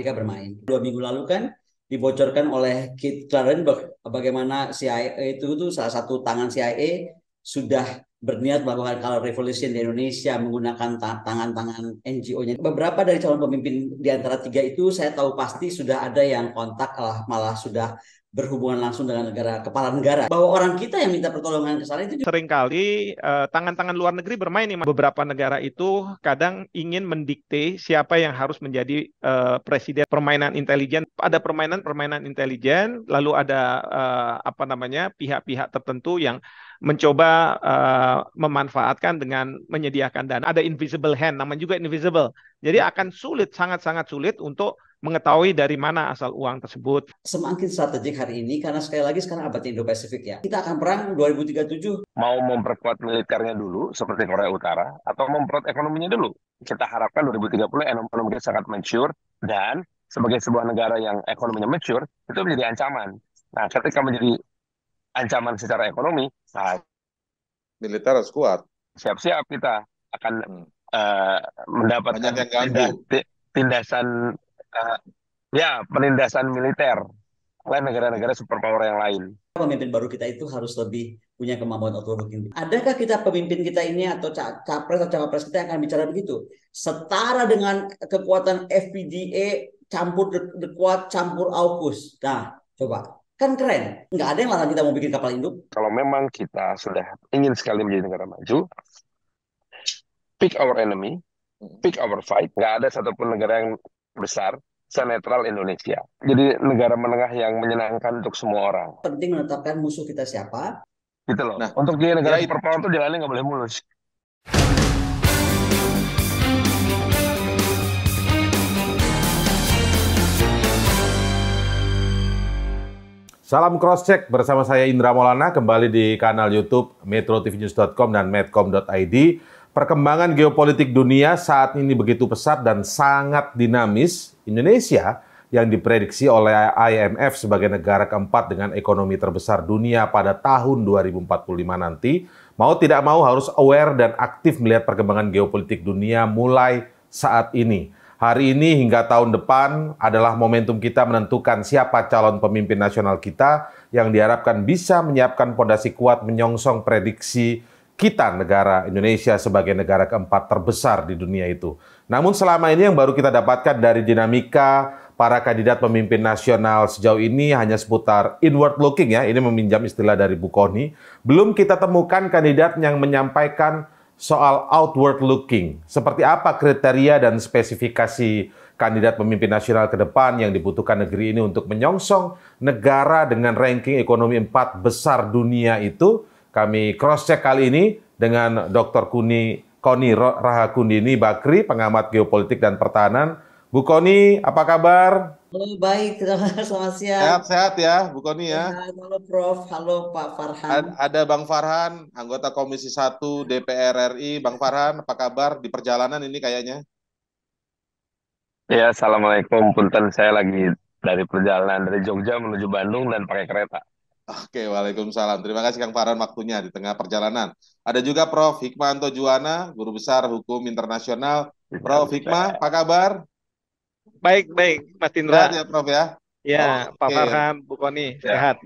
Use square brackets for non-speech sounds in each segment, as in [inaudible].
Amerika bermain. Dua minggu lalu kan dibocorkan oleh Kit Clarenberg bagaimana CIA itu itu salah satu tangan CIA sudah berniat melakukan color revolution di Indonesia menggunakan tangan-tangan NGO-nya. Beberapa dari calon pemimpin di antara tiga itu saya tahu pasti sudah ada yang kontak malah sudah berhubungan langsung dengan negara kepala negara. Bahwa orang kita yang minta pertolongan ke sana itu sering kali uh, tangan-tangan luar negeri bermain nih beberapa negara itu kadang ingin mendikte siapa yang harus menjadi uh, presiden. Permainan intelijen ada permainan-permainan intelijen lalu ada uh, apa namanya pihak-pihak tertentu yang mencoba uh, memanfaatkan dengan menyediakan dana. Ada invisible hand namanya juga invisible. Jadi akan sulit sangat-sangat sulit untuk mengetahui dari mana asal uang tersebut. Semakin strategik hari ini karena sekali lagi sekarang abad Indo-Pasifik ya. Kita akan perang 2037. Mau memperkuat militernya dulu seperti Korea Utara atau memperkuat ekonominya dulu. Kita harapkan 2030 ekonomi sangat mature dan sebagai sebuah negara yang ekonominya mature itu menjadi ancaman. Nah, ketika menjadi ancaman secara ekonomi, nah, militer harus kuat. Siap-siap kita akan hmm. uh, mendapatkan tindasan uh, ya penindasan militer oleh negara-negara superpower yang lain. Pemimpin baru kita itu harus lebih punya kemampuan outward-looking. Adakah kita pemimpin kita ini atau capres atau cawapres kita yang akan bicara begitu? Setara dengan kekuatan FPDA campur the, kuat campur AUKUS. Nah, coba kan keren. Nggak ada yang larang kita mau bikin kapal induk. Kalau memang kita sudah ingin sekali menjadi negara maju, pick our enemy, pick our fight. Nggak ada satupun negara yang besar senetral Indonesia. Jadi negara menengah yang menyenangkan untuk semua orang. Penting menetapkan musuh kita siapa. Gitu loh. Nah, untuk dia negara ya, superpower itu jalannya nggak boleh mulus. Salam cross check bersama saya Indra Maulana kembali di kanal YouTube metrotvnews.com dan medcom.id. Perkembangan geopolitik dunia saat ini begitu pesat dan sangat dinamis. Indonesia yang diprediksi oleh IMF sebagai negara keempat dengan ekonomi terbesar dunia pada tahun 2045 nanti, mau tidak mau harus aware dan aktif melihat perkembangan geopolitik dunia mulai saat ini. Hari ini hingga tahun depan adalah momentum kita menentukan siapa calon pemimpin nasional kita yang diharapkan bisa menyiapkan fondasi kuat menyongsong prediksi kita negara Indonesia sebagai negara keempat terbesar di dunia itu. Namun selama ini yang baru kita dapatkan dari dinamika para kandidat pemimpin nasional sejauh ini hanya seputar inward looking ya, ini meminjam istilah dari Bu Koni. Belum kita temukan kandidat yang menyampaikan soal outward looking. Seperti apa kriteria dan spesifikasi kandidat pemimpin nasional ke depan yang dibutuhkan negeri ini untuk menyongsong negara dengan ranking ekonomi empat besar dunia itu kami cross check kali ini dengan Dr. Kuni Koni Rahakundini Bakri, pengamat geopolitik dan pertahanan. Bu Koni, apa kabar? Halo, baik. [laughs] Selamat siang. Sehat-sehat ya, Bu Koni ya. Halo Prof, halo Pak Farhan. Ada Bang Farhan, anggota Komisi 1 DPR RI. Bang Farhan, apa kabar di perjalanan ini kayaknya? Ya, Assalamualaikum. Punten, saya lagi dari perjalanan dari Jogja menuju Bandung dan pakai kereta. Oke, Waalaikumsalam. Terima kasih Kang Farhan waktunya di tengah perjalanan. Ada juga Prof. Hikmanto Juwana, Guru Besar Hukum Internasional. Prof. Hikmah, apa kabar? Baik, baik, Mas Indra. Sehat ya, Prof ya? Ya, oh, Pak Farhan, Bu Koni, ya. sehat.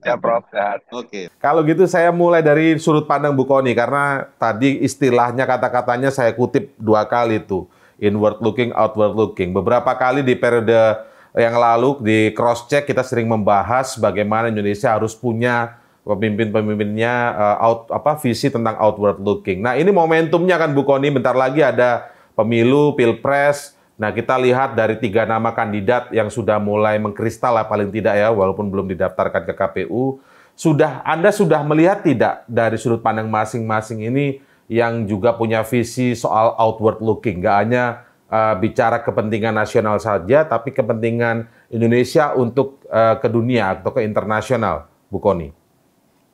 Ya, Prof, sehat. Oke. Kalau gitu saya mulai dari sudut pandang Bu Koni, karena tadi istilahnya, kata-katanya saya kutip dua kali tuh. Inward looking, outward looking. Beberapa kali di periode yang lalu di cross check kita sering membahas bagaimana Indonesia harus punya pemimpin-pemimpinnya uh, out apa visi tentang outward looking. Nah, ini momentumnya kan Bu Koni bentar lagi ada pemilu, Pilpres. Nah, kita lihat dari tiga nama kandidat yang sudah mulai mengkristal lah paling tidak ya walaupun belum didaftarkan ke KPU. Sudah Anda sudah melihat tidak dari sudut pandang masing-masing ini yang juga punya visi soal outward looking, nggak hanya uh, bicara kepentingan nasional saja, tapi kepentingan Indonesia untuk uh, ke dunia atau ke internasional, Bu Koni.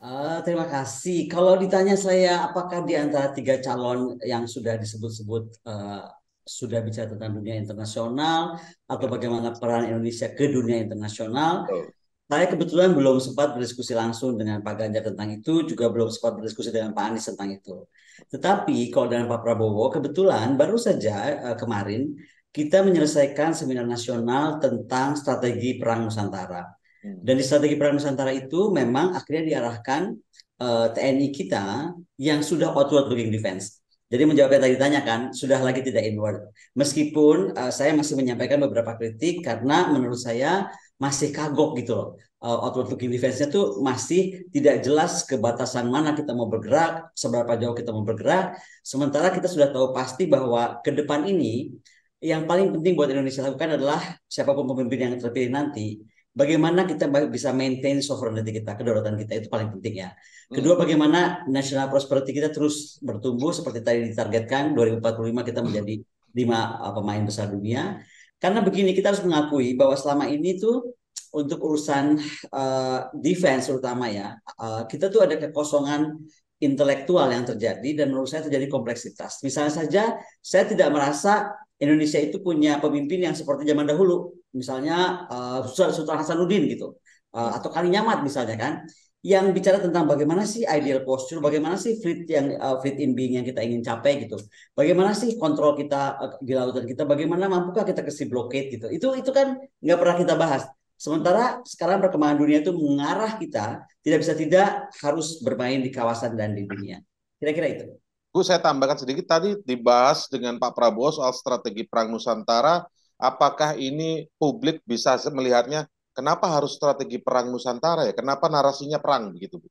Uh, terima kasih. Kalau ditanya saya, apakah di antara tiga calon yang sudah disebut-sebut uh, sudah bicara tentang dunia internasional atau bagaimana peran Indonesia ke dunia internasional? Oh. Saya kebetulan belum sempat berdiskusi langsung dengan Pak Ganjar tentang itu, juga belum sempat berdiskusi dengan Pak Anies tentang itu. Tetapi kalau dengan Pak Prabowo, kebetulan baru saja uh, kemarin kita menyelesaikan seminar nasional tentang strategi perang Nusantara. Hmm. Dan di strategi perang Nusantara itu memang akhirnya diarahkan uh, eh, TNI kita yang sudah outward looking defense. Jadi menjawab yang tadi ditanyakan, sudah lagi tidak inward. Meskipun uh, saya masih menyampaikan beberapa kritik karena menurut saya masih kagok gitu loh. Uh, outward looking defense-nya tuh masih tidak jelas ke batasan mana kita mau bergerak, seberapa jauh kita mau bergerak. Sementara kita sudah tahu pasti bahwa ke depan ini yang paling penting buat Indonesia lakukan adalah siapa pun pemimpin yang terpilih nanti, bagaimana kita bisa maintain sovereignty kita, kedaulatan kita itu paling penting ya. Kedua, hmm. bagaimana national prosperity kita terus bertumbuh seperti tadi ditargetkan 2045 kita menjadi lima uh, pemain besar dunia. Karena begini kita harus mengakui bahwa selama ini tuh untuk urusan uh, defense terutama ya, uh, kita tuh ada kekosongan intelektual yang terjadi dan menurut saya terjadi kompleksitas. Misalnya saja saya tidak merasa Indonesia itu punya pemimpin yang seperti zaman dahulu, misalnya uh, Sultan Hasanuddin gitu, uh, atau Kali Nyamat misalnya kan, yang bicara tentang bagaimana sih ideal posture, bagaimana sih fleet yang uh, fleet in being yang kita ingin capai gitu, bagaimana sih kontrol kita uh, di lautan kita, bagaimana mampukah kita sea blockade gitu, itu itu kan nggak pernah kita bahas. Sementara sekarang perkembangan dunia itu mengarah kita tidak bisa tidak harus bermain di kawasan dan di dunia. Kira-kira itu. Bu, saya tambahkan sedikit tadi dibahas dengan Pak Prabowo soal strategi perang Nusantara. Apakah ini publik bisa melihatnya kenapa harus strategi perang Nusantara ya? Kenapa narasinya perang begitu, Bu?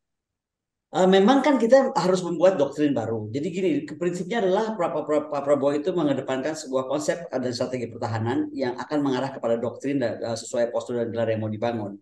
Uh, memang kan kita harus membuat doktrin baru. Jadi gini, prinsipnya adalah Pak Prabowo itu mengedepankan sebuah konsep dan strategi pertahanan yang akan mengarah kepada doktrin dan, uh, sesuai postur dan gelar yang mau dibangun.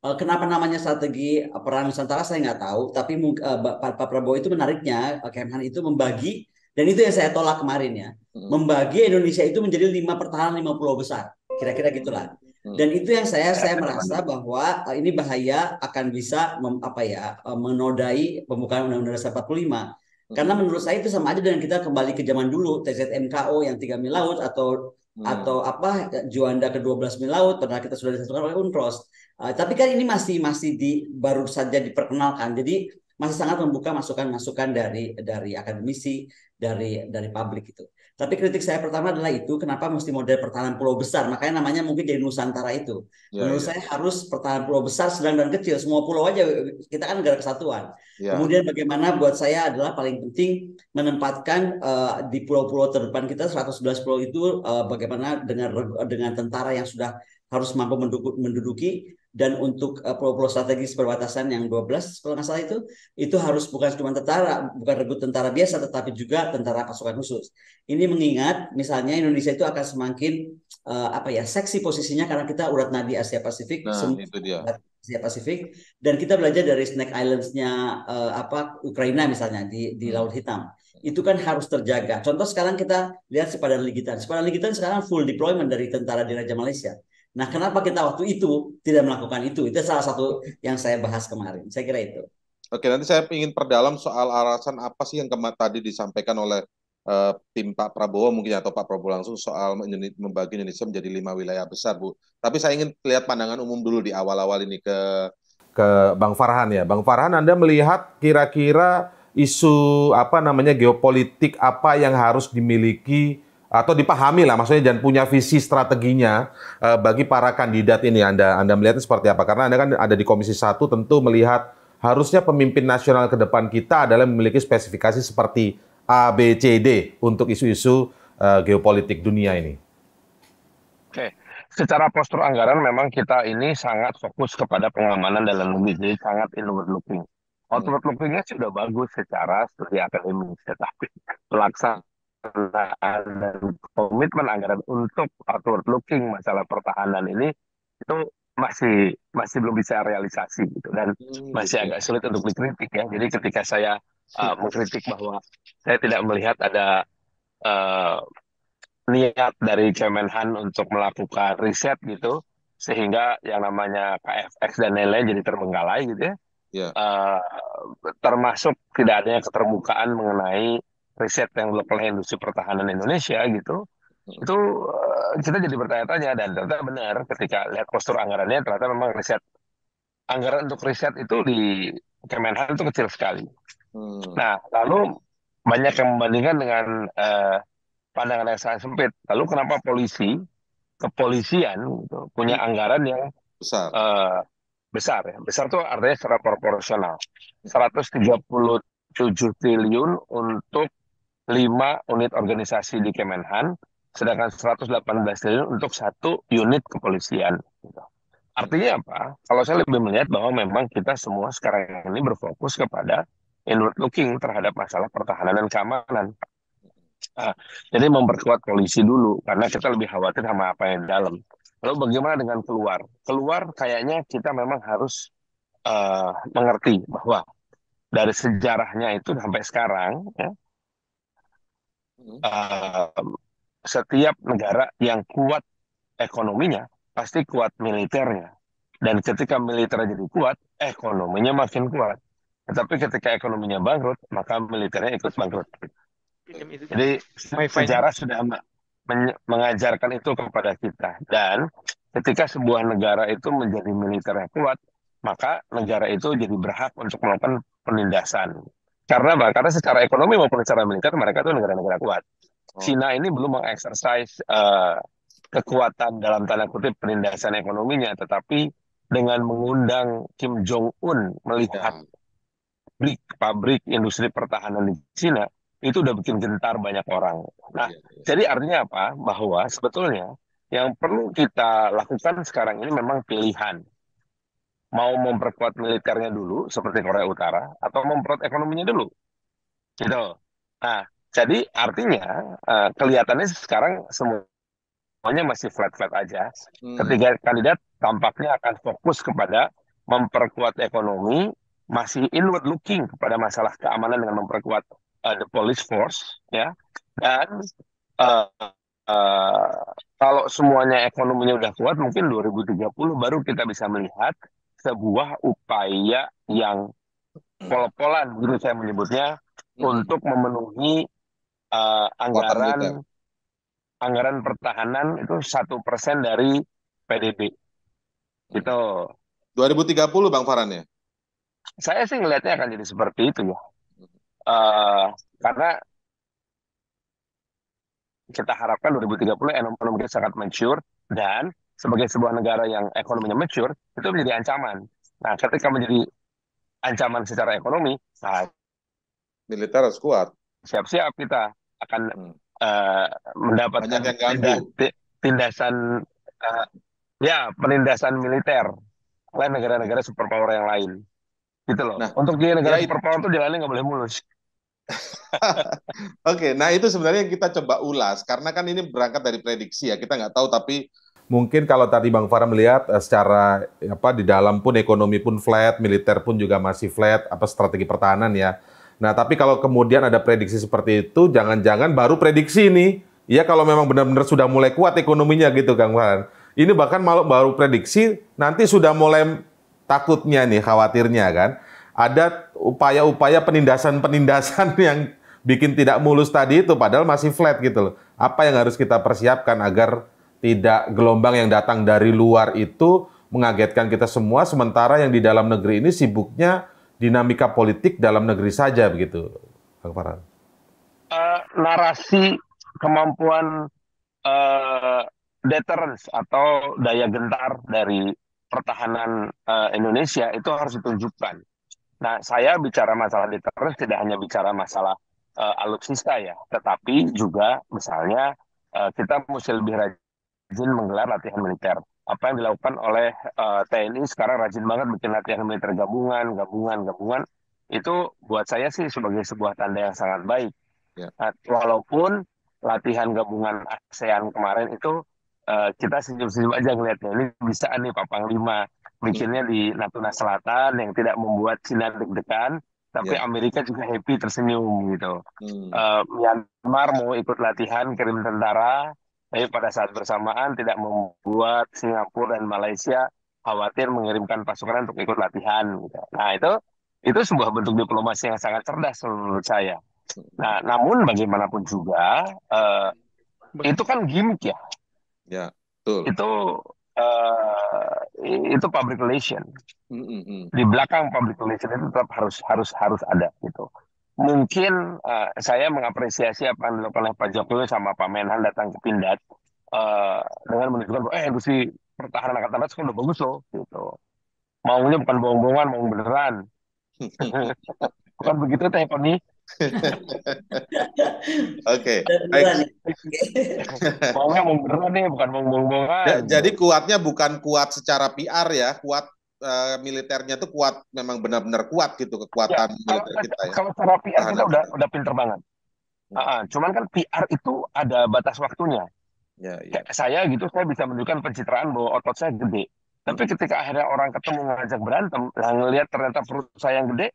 Uh, kenapa namanya strategi perang Nusantara saya nggak tahu, tapi uh, Pak Prabowo itu menariknya uh, Kemhan itu membagi dan itu yang saya tolak kemarin ya, hmm. membagi Indonesia itu menjadi lima pertahanan lima pulau besar, kira-kira gitulah. Hmm. Dan itu yang saya saya merasa bahwa uh, ini bahaya akan bisa mem, apa ya uh, menodai pembukaan Undang-Undang Dasar 45 hmm. karena menurut saya itu sama aja dengan kita kembali ke zaman dulu TZMKO yang tiga mil laut atau hmm. atau apa Juanda ke 12 mil laut pernah kita sudah disatukan oleh UNCLOS Uh, tapi kan ini masih masih di baru saja diperkenalkan. Jadi masih sangat membuka masukan-masukan dari dari akademisi, dari dari publik itu. Tapi kritik saya pertama adalah itu kenapa mesti model pertahanan pulau besar. Makanya namanya mungkin jadi Nusantara itu. Ya, Menurut ya. saya harus pertahanan pulau besar, sedang dan kecil. Semua pulau aja kita kan negara kesatuan. Ya. Kemudian bagaimana buat saya adalah paling penting menempatkan uh, di pulau-pulau terdepan kita 111 pulau itu uh, bagaimana dengan dengan tentara yang sudah harus mampu menduduki dan untuk uh, pulau-pulau strategis perbatasan yang 12 kalau nggak salah itu itu harus bukan cuma tentara bukan regu tentara biasa tetapi juga tentara pasukan khusus ini mengingat misalnya Indonesia itu akan semakin uh, apa ya seksi posisinya karena kita urat nadi Asia Pasifik nah, itu dia. Asia Pasifik dan kita belajar dari Snake Islands-nya uh, apa Ukraina misalnya di di hmm. Laut Hitam itu kan harus terjaga. Contoh sekarang kita lihat sepadan Ligitan. Sepadan Ligitan sekarang full deployment dari tentara di Raja Malaysia. Nah, kenapa kita waktu itu tidak melakukan itu? Itu salah satu yang saya bahas kemarin. Saya kira itu. Oke, nanti saya ingin perdalam soal alasan apa sih yang kemarin tadi disampaikan oleh uh, tim Pak Prabowo mungkin atau Pak Prabowo langsung soal membagi Indonesia menjadi lima wilayah besar, Bu. Tapi saya ingin lihat pandangan umum dulu di awal-awal ini ke ke Bang Farhan ya. Bang Farhan, Anda melihat kira-kira isu apa namanya geopolitik apa yang harus dimiliki atau dipahami lah maksudnya dan punya visi strateginya uh, bagi para kandidat ini Anda Anda melihatnya seperti apa karena Anda kan ada di Komisi Satu tentu melihat harusnya pemimpin nasional ke depan kita adalah memiliki spesifikasi seperti A B C D untuk isu-isu uh, geopolitik dunia ini. Oke, secara postur anggaran memang kita ini sangat fokus kepada pengamanan dalam negeri, jadi sangat inward looking. Outward lookingnya sudah bagus secara studi akademis, tetapi pelaksanaan dan komitmen anggaran untuk outward looking masalah pertahanan ini itu masih masih belum bisa realisasi gitu dan hmm, masih agak sulit untuk dikritik ya. Jadi ketika saya [laughs] uh, mengkritik bahwa saya tidak melihat ada uh, niat dari Kemenhan untuk melakukan riset gitu sehingga yang namanya KFX dan lain-lain jadi terbengkalai gitu ya. Yeah. Uh, termasuk tidak adanya keterbukaan mengenai riset yang dilakukan industri pertahanan Indonesia gitu itu uh, kita jadi bertanya-tanya dan ternyata benar ketika lihat postur anggarannya ternyata memang riset anggaran untuk riset itu di Kemenhan itu kecil sekali. Hmm. Nah lalu banyak yang membandingkan dengan uh, pandangan yang sangat sempit. Lalu kenapa polisi, kepolisian gitu, punya anggaran yang Besar. eh, besar ya. Besar tuh artinya secara proporsional. 137 triliun untuk 5 unit organisasi di Kemenhan, sedangkan 118 triliun untuk satu unit kepolisian. gitu. Artinya apa? Kalau saya lebih melihat bahwa memang kita semua sekarang ini berfokus kepada inward looking terhadap masalah pertahanan dan keamanan. Ah, jadi memperkuat polisi dulu karena kita lebih khawatir sama apa yang dalam. Lalu bagaimana dengan keluar? Keluar kayaknya kita memang harus eh, mengerti bahwa dari sejarahnya itu sampai sekarang ya, eh, setiap negara yang kuat ekonominya pasti kuat militernya. Dan ketika militernya jadi kuat, ekonominya makin kuat. Tetapi ketika ekonominya bangkrut, maka militernya ikut bangkrut. Jadi sejarah sudah me- men- mengajarkan itu kepada kita. Dan ketika sebuah negara itu menjadi militer yang kuat, maka negara itu jadi berhak untuk melakukan penindasan. Karena apa? Karena secara ekonomi maupun secara militer mereka itu negara-negara kuat. Oh. Cina ini belum mengeksersis eh, kekuatan dalam tanda kutip penindasan ekonominya, tetapi dengan mengundang Kim Jong Un melihat Ya. pabrik pabrik industri pertahanan di Cina itu udah bikin gentar banyak orang. Nah, Iya, iya. jadi artinya apa? Bahwa sebetulnya yang perlu kita lakukan sekarang ini memang pilihan. Mau memperkuat militernya dulu seperti Korea Utara atau memperkuat ekonominya dulu. Gitu. Nah, jadi artinya eh, kelihatannya sekarang semuanya masih flat-flat aja. Hmm. Ketiga kandidat tampaknya akan fokus kepada memperkuat ekonomi, masih inward looking kepada masalah keamanan dengan memperkuat uh, the police force, ya. Dan uh, uh, kalau semuanya ekonominya udah kuat, mungkin 2030 baru kita bisa melihat sebuah upaya yang pol-polan, gitu saya menyebutnya, Hmm. untuk memenuhi uh, anggaran anggaran pertahanan itu satu persen dari PDB. Gitu. 2030 Bang Farhan ya? Saya sih ngelihatnya akan jadi seperti itu ya. Eh, karena kita harapkan 2030 ekonomi sangat mature dan sebagai sebuah negara yang ekonominya mature itu menjadi ancaman. Nah, ketika menjadi ancaman secara ekonomi, nah Militer harus kuat. siap-siap kita akan Hmm. eh, mendapatkan Banyak yang ganggu. tinda- ti- tindasan eh, ya penindasan militer oleh negara-negara superpower yang lain. Gitu loh. Nah, Untuk jadi negara ya itu- superpower tuh jalannya nggak boleh mulus. [laughs] Oke, nah itu sebenarnya yang kita coba ulas karena kan ini berangkat dari prediksi ya kita nggak tahu tapi Mungkin kalau tadi Bang Farah melihat eh, secara apa di dalam pun ekonomi pun flat, militer pun juga masih flat, apa strategi pertahanan ya. Nah, tapi kalau kemudian ada prediksi seperti itu, jangan-jangan baru prediksi ini. Ya kalau memang benar-benar sudah mulai kuat ekonominya gitu Kang Farhan. Ini bahkan malu baru prediksi nanti sudah mulai takutnya nih, khawatirnya kan. Ada upaya-upaya penindasan-penindasan [laughs] yang bikin tidak mulus tadi itu padahal masih flat gitu loh. Apa yang harus kita persiapkan agar tidak gelombang yang datang dari luar itu mengagetkan kita semua sementara yang di dalam negeri ini sibuknya dinamika politik dalam negeri saja begitu Kang Farhan. Eh, narasi kemampuan eh, deterrence atau daya gentar dari pertahanan eh, Indonesia itu harus ditunjukkan. Nah, saya bicara masalah deterrence tidak hanya bicara masalah eh, alutsista ya, tetapi juga misalnya eh, kita mesti lebih rajin menggelar latihan militer. Apa yang dilakukan oleh eh, TNI sekarang rajin banget bikin latihan militer gabungan, gabungan, gabungan. Itu buat saya sih sebagai sebuah tanda yang sangat baik. Ya. Nah, walaupun latihan gabungan ASEAN kemarin itu eh, kita senyum-senyum aja ngeliatnya. Ini bisa nih Pak Panglima bikinnya di Natuna Selatan yang tidak membuat Cina deg-degan, tapi Ya. Amerika juga happy tersenyum gitu. hmm, Eh, Myanmar mau ikut latihan kirim tentara, tapi pada saat bersamaan tidak membuat Singapura dan Malaysia khawatir mengirimkan pasukan untuk ikut latihan. Gitu. Nah itu itu sebuah bentuk diplomasi yang sangat cerdas menurut saya. Nah namun bagaimanapun juga eh, itu kan gimmick ya, ya betul. itu eh, itu public relation hmm, hmm. di belakang public relation itu tetap harus harus harus ada gitu. Mungkin uh, saya mengapresiasi apa yang dilakukan oleh Pak Jokowi sama Pak Menhan datang ke Pindad uh, dengan menunjukkan bahwa eh industri pertahanan angkatan darat sudah bagus loh gitu. Maunya bukan bohong-bohongan, mau beneran. [laughs] bukan begitu Teh Poni? [laughs] Oke. Maunya mau beneran nih, bukan mau bohong-bohongan. Jadi kuatnya bukan kuat secara PR ya, kuat uh, militernya tuh kuat memang benar-benar kuat gitu kekuatan ya, militer kalau, kita ya. Kalau cara PR kita udah udah pinter banget. Hmm. Uh, cuman kan PR itu ada batas waktunya. Ya, ya. Kayak saya gitu, saya bisa menunjukkan pencitraan bahwa otot saya gede. Tapi hmm. ketika akhirnya orang ketemu ngajak berantem, lah ngelihat ternyata perut saya yang gede,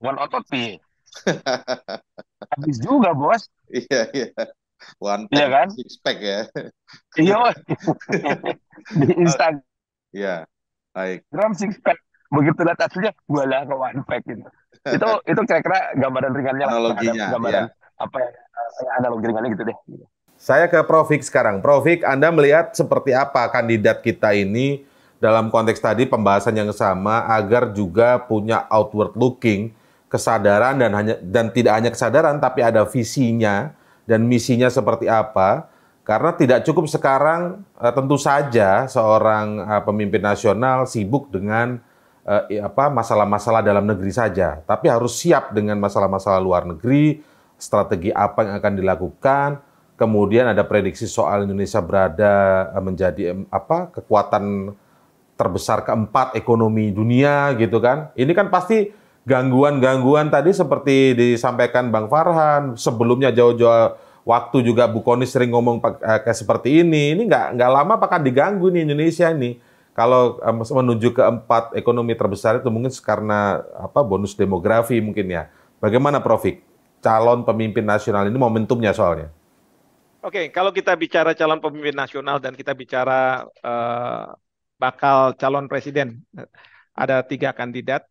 bukan otot pi. [laughs] Habis juga bos. Iya iya. One pack, iya kan? six pack ya. iya. [laughs] Di Instagram. Iya. Baik. Gram six pack. Begitu lihat aslinya, lah ke one pack gitu. [laughs] itu itu kira-kira gambaran ringannya analoginya gambaran ya. apa ya, analogi ringannya gitu deh. Saya ke Profik sekarang. Profik, Anda melihat seperti apa kandidat kita ini dalam konteks tadi pembahasan yang sama agar juga punya outward looking kesadaran dan hanya dan tidak hanya kesadaran tapi ada visinya dan misinya seperti apa karena tidak cukup sekarang uh, tentu saja seorang uh, pemimpin nasional sibuk dengan uh, apa masalah-masalah dalam negeri saja, tapi harus siap dengan masalah-masalah luar negeri, strategi apa yang akan dilakukan, kemudian ada prediksi soal Indonesia berada menjadi apa kekuatan terbesar keempat ekonomi dunia gitu kan. Ini kan pasti gangguan-gangguan tadi seperti disampaikan Bang Farhan sebelumnya jauh-jauh waktu juga Bu Koni sering ngomong eh, kayak seperti ini, ini nggak nggak lama akan diganggu nih Indonesia ini. Kalau um, menuju ke empat ekonomi terbesar itu mungkin karena apa bonus demografi mungkin ya. Bagaimana Profik? Calon pemimpin nasional ini momentumnya soalnya. Oke, kalau kita bicara calon pemimpin nasional dan kita bicara uh, bakal calon presiden, ada tiga kandidat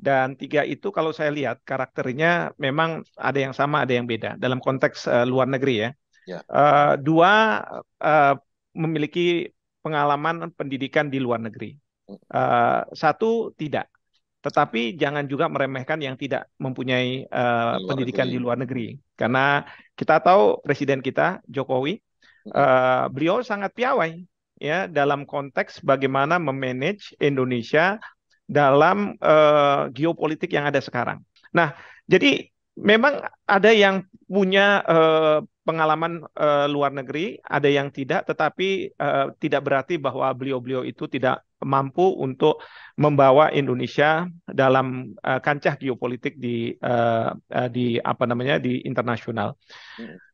dan tiga itu kalau saya lihat karakternya memang ada yang sama, ada yang beda dalam konteks uh, luar negeri ya. ya. Uh, dua uh, memiliki pengalaman pendidikan di luar negeri. Uh, satu tidak, tetapi jangan juga meremehkan yang tidak mempunyai uh, di pendidikan negeri. di luar negeri, karena kita tahu presiden kita Jokowi, uh, beliau sangat piawai ya dalam konteks bagaimana memanage Indonesia dalam uh, geopolitik yang ada sekarang. Nah, jadi memang ada yang punya uh, pengalaman uh, luar negeri, ada yang tidak, tetapi uh, tidak berarti bahwa beliau-beliau itu tidak mampu untuk membawa Indonesia dalam uh, kancah geopolitik di uh, uh, di apa namanya di internasional.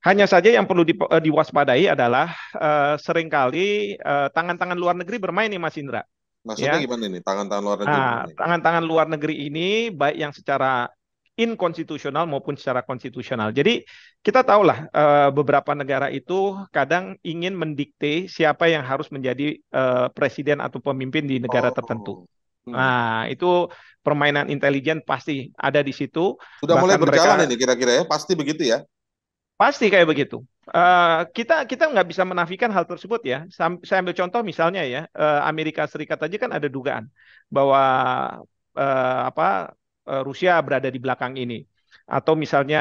Hanya saja yang perlu di, uh, diwaspadai adalah uh, sering kali tangan-tangan uh, luar negeri bermain nih Mas Indra. Maksudnya ya. gimana nih tangan-tangan luar negeri? Nah, tangan-tangan luar negeri ini baik yang secara inkonstitusional maupun secara konstitusional. Jadi kita tahulah uh, beberapa negara itu kadang ingin mendikte siapa yang harus menjadi uh, presiden atau pemimpin di negara oh. tertentu. Hmm. Nah, itu permainan intelijen pasti ada di situ. Sudah Bahkan mulai berjalan mereka, ini kira-kira ya, pasti begitu ya? Pasti kayak begitu. Uh, kita kita nggak bisa menafikan hal tersebut ya. Saya ambil contoh misalnya ya, uh, Amerika Serikat aja kan ada dugaan bahwa uh, apa uh, Rusia berada di belakang ini. Atau misalnya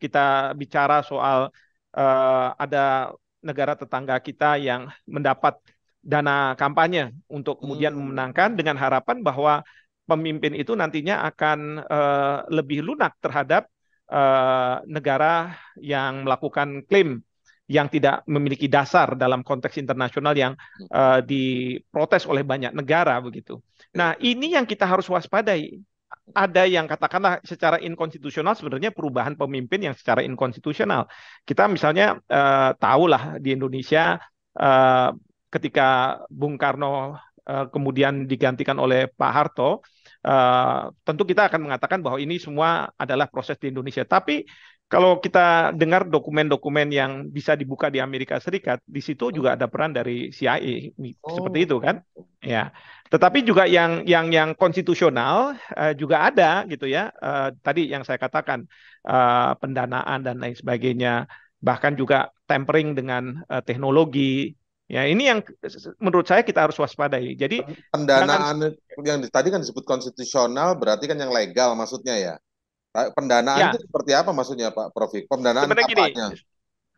kita bicara soal uh, ada negara tetangga kita yang mendapat dana kampanye untuk kemudian hmm. memenangkan dengan harapan bahwa pemimpin itu nantinya akan uh, lebih lunak terhadap uh, negara yang melakukan klaim yang tidak memiliki dasar dalam konteks internasional yang uh, diprotes oleh banyak negara begitu. Nah, ini yang kita harus waspadai. Ada yang katakanlah secara inkonstitusional sebenarnya perubahan pemimpin yang secara inkonstitusional. Kita misalnya uh, tahulah di Indonesia uh, ketika Bung Karno uh, kemudian digantikan oleh Pak Harto, Uh, tentu kita akan mengatakan bahwa ini semua adalah proses di Indonesia. Tapi kalau kita dengar dokumen-dokumen yang bisa dibuka di Amerika Serikat, di situ juga ada peran dari CIA oh. seperti itu kan? Ya. Tetapi juga yang yang yang konstitusional uh, juga ada gitu ya. Uh, tadi yang saya katakan uh, pendanaan dan lain sebagainya, bahkan juga tempering dengan uh, teknologi Ya, ini yang menurut saya kita harus waspadai. Jadi pendanaan jangan, yang tadi kan disebut konstitusional berarti kan yang legal maksudnya ya. Pendanaan Ya. itu seperti apa maksudnya Pak Profik? Pendanaan Sebenarnya gini, apanya?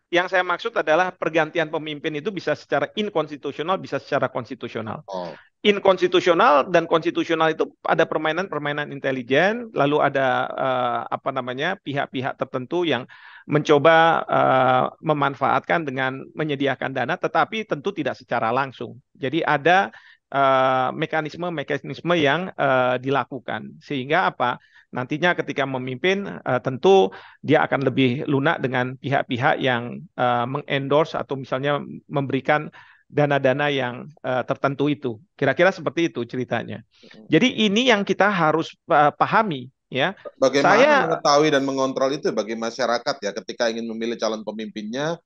yang saya maksud adalah pergantian pemimpin itu bisa secara inkonstitusional, bisa secara konstitusional. Oh, Inkonstitusional dan konstitusional itu ada permainan-permainan intelijen, lalu ada eh, apa namanya pihak-pihak tertentu yang mencoba eh, memanfaatkan dengan menyediakan dana, tetapi tentu tidak secara langsung. Jadi ada eh, mekanisme-mekanisme yang eh, dilakukan sehingga apa? Nantinya ketika memimpin eh, tentu dia akan lebih lunak dengan pihak-pihak yang eh, mengendorse atau misalnya memberikan dana-dana yang eh, tertentu itu. Kira-kira seperti itu ceritanya. Jadi ini yang kita harus eh, pahami ya. Bagaimana Saya- mengetahui dan mengontrol itu bagi masyarakat ya ketika ingin memilih calon pemimpinnya?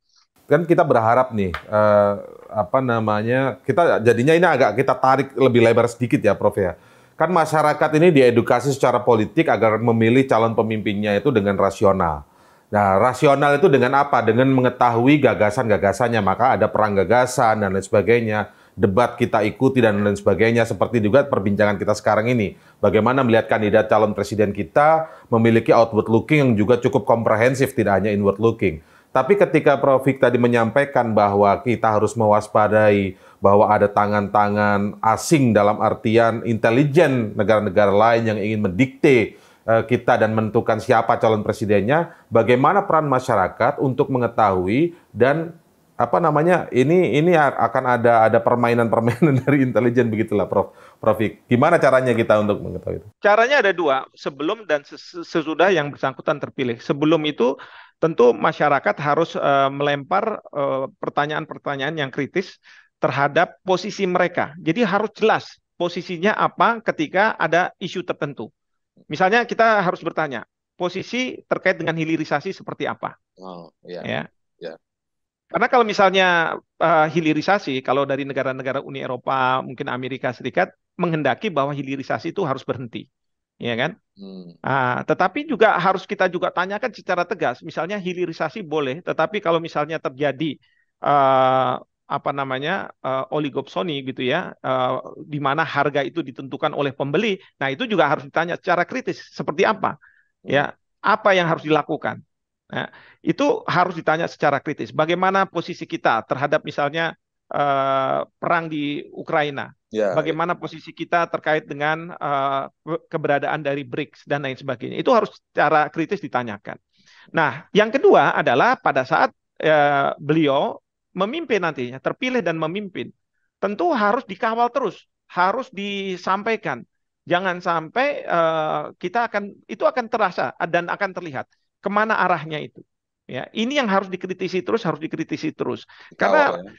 Kan kita berharap nih eh, apa namanya kita jadinya ini agak kita tarik lebih lebar sedikit ya Prof ya. Kan masyarakat ini diedukasi secara politik agar memilih calon pemimpinnya itu dengan rasional. Nah, rasional itu dengan apa? Dengan mengetahui gagasan-gagasannya, maka ada perang gagasan dan lain sebagainya, debat kita ikuti dan lain sebagainya, seperti juga perbincangan kita sekarang ini. Bagaimana melihat kandidat calon presiden kita memiliki outward looking yang juga cukup komprehensif, tidak hanya inward looking. Tapi ketika Prof. Vick tadi menyampaikan bahwa kita harus mewaspadai bahwa ada tangan-tangan asing dalam artian intelijen negara-negara lain yang ingin mendikte eh, kita dan menentukan siapa calon presidennya, bagaimana peran masyarakat untuk mengetahui dan apa namanya ini ini akan ada ada permainan-permainan [laughs] dari intelijen begitulah Prof. Prof. Vick. Gimana caranya kita untuk mengetahui itu? Caranya ada dua, sebelum dan ses- sesudah yang bersangkutan terpilih. Sebelum itu tentu masyarakat harus eh, melempar eh, pertanyaan-pertanyaan yang kritis terhadap posisi mereka. Jadi harus jelas posisinya apa ketika ada isu tertentu. Misalnya kita harus bertanya, posisi terkait dengan hilirisasi seperti apa? Oh, iya. ya. Ya. Karena kalau misalnya eh, hilirisasi, kalau dari negara-negara Uni Eropa, mungkin Amerika Serikat menghendaki bahwa hilirisasi itu harus berhenti, ya kan? Hmm. Ah, tetapi juga harus kita juga tanyakan secara tegas. Misalnya hilirisasi boleh, tetapi kalau misalnya terjadi eh, apa namanya eh, oligopsoni gitu ya, eh, di mana harga itu ditentukan oleh pembeli. Nah itu juga harus ditanya secara kritis seperti apa, ya apa yang harus dilakukan. Nah, itu harus ditanya secara kritis. Bagaimana posisi kita terhadap misalnya eh, perang di Ukraina? Ya. bagaimana posisi kita terkait dengan ke- keberadaan dari BRICS dan lain sebagainya. Itu harus secara kritis ditanyakan. Nah, yang kedua adalah pada saat eh, beliau memimpin nantinya, terpilih dan memimpin, tentu harus dikawal terus, harus disampaikan. Jangan sampai eh, kita akan itu akan terasa dan akan terlihat ke mana arahnya itu. Ya, ini yang harus dikritisi terus, harus dikritisi terus. Karena Kawal, ya.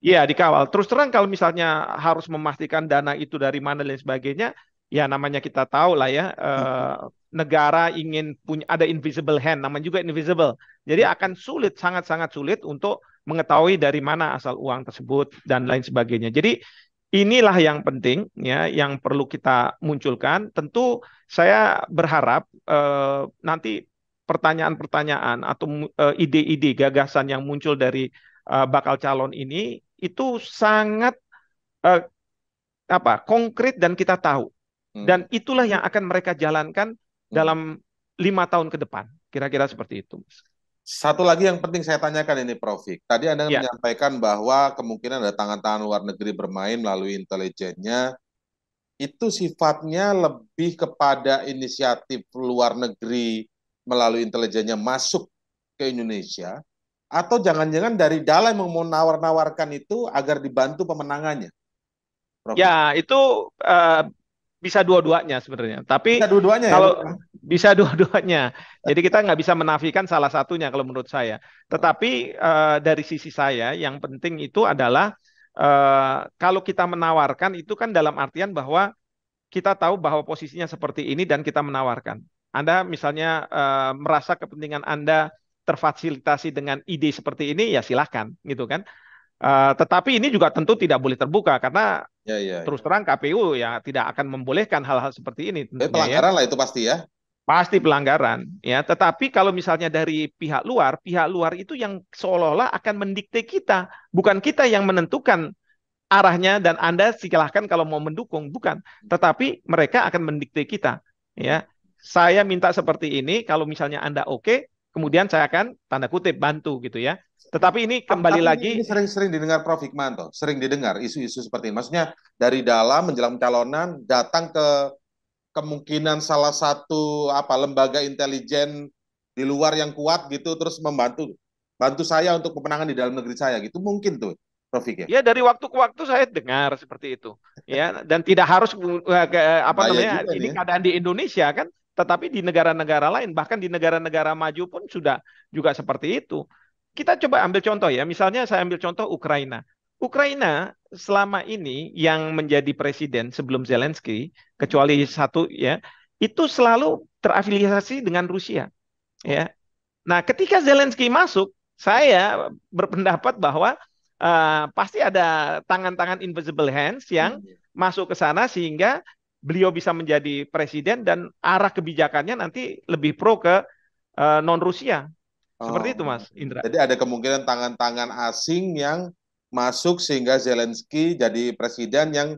Iya, dikawal. Terus terang kalau misalnya harus memastikan dana itu dari mana dan sebagainya, ya namanya kita tahu lah ya, eh, negara ingin punya ada invisible hand, namanya juga invisible. Jadi akan sulit, sangat-sangat sulit untuk mengetahui dari mana asal uang tersebut dan lain sebagainya. Jadi inilah yang penting ya, yang perlu kita munculkan. Tentu saya berharap eh, nanti pertanyaan-pertanyaan atau eh, ide-ide gagasan yang muncul dari eh, bakal calon ini itu sangat eh, apa konkret dan kita tahu Hmm. dan itulah yang akan mereka jalankan dalam lima tahun ke depan kira-kira seperti itu Satu lagi yang penting saya tanyakan ini Prof. Vick. Tadi Anda Ya. menyampaikan bahwa kemungkinan ada tangan-tangan luar negeri bermain melalui intelijennya. Itu sifatnya lebih kepada inisiatif luar negeri melalui intelijennya masuk ke Indonesia atau jangan-jangan dari dalam yang mau nawar-nawarkan itu agar dibantu pemenangannya. Prof. Ya itu eh, bisa dua-duanya sebenarnya tapi Bisa dua-duanya ya. kalau Bang? bisa [laughs] dua-duanya. Jadi kita nggak bisa menafikan salah satunya kalau menurut saya. Tetapi eh, dari sisi saya yang penting itu adalah eh, kalau kita menawarkan itu kan dalam artian bahwa kita tahu bahwa posisinya seperti ini dan kita menawarkan. Anda misalnya eh, merasa kepentingan Anda terfasilitasi dengan ide seperti ini ya silahkan gitu kan. Eh, tetapi ini juga tentu tidak boleh terbuka karena Ya, ya. terus terang KPU ya tidak akan membolehkan hal-hal seperti ini tentunya ya. pelanggaran lah itu pasti ya. Pasti pelanggaran, ya. Tetapi kalau misalnya dari pihak luar, pihak luar itu yang seolah-olah akan mendikte kita, bukan kita yang menentukan arahnya dan Anda silahkan kalau mau mendukung, bukan. Tetapi mereka akan mendikte kita, ya. saya minta seperti ini, kalau misalnya Anda oke, okay, kemudian saya akan tanda kutip bantu gitu ya. Tetapi ini kembali Tapi lagi ini sering-sering didengar Prof Hikmanto, sering didengar isu-isu seperti ini. Maksudnya dari dalam menjelang pencalonan datang ke kemungkinan salah satu apa lembaga intelijen di luar yang kuat gitu terus membantu bantu saya untuk pemenangan di dalam negeri saya gitu mungkin tuh Prof ya. Ya dari waktu ke waktu saya dengar seperti itu. Ya dan tidak harus uh, apa namanya ini ya. keadaan di Indonesia kan, tetapi di negara-negara lain bahkan di negara-negara maju pun sudah juga seperti itu. Kita coba ambil contoh ya, misalnya saya ambil contoh Ukraina. Ukraina selama ini yang menjadi presiden sebelum Zelensky, kecuali satu ya, itu selalu terafiliasi dengan Rusia. Ya. Nah, ketika Zelensky masuk, saya berpendapat bahwa uh, pasti ada tangan-tangan invisible hands yang hmm. masuk ke sana sehingga beliau bisa menjadi presiden dan arah kebijakannya nanti lebih pro ke uh, eh, non Rusia. Seperti oh. itu Mas Indra. Jadi ada kemungkinan tangan-tangan asing yang masuk sehingga Zelensky jadi presiden yang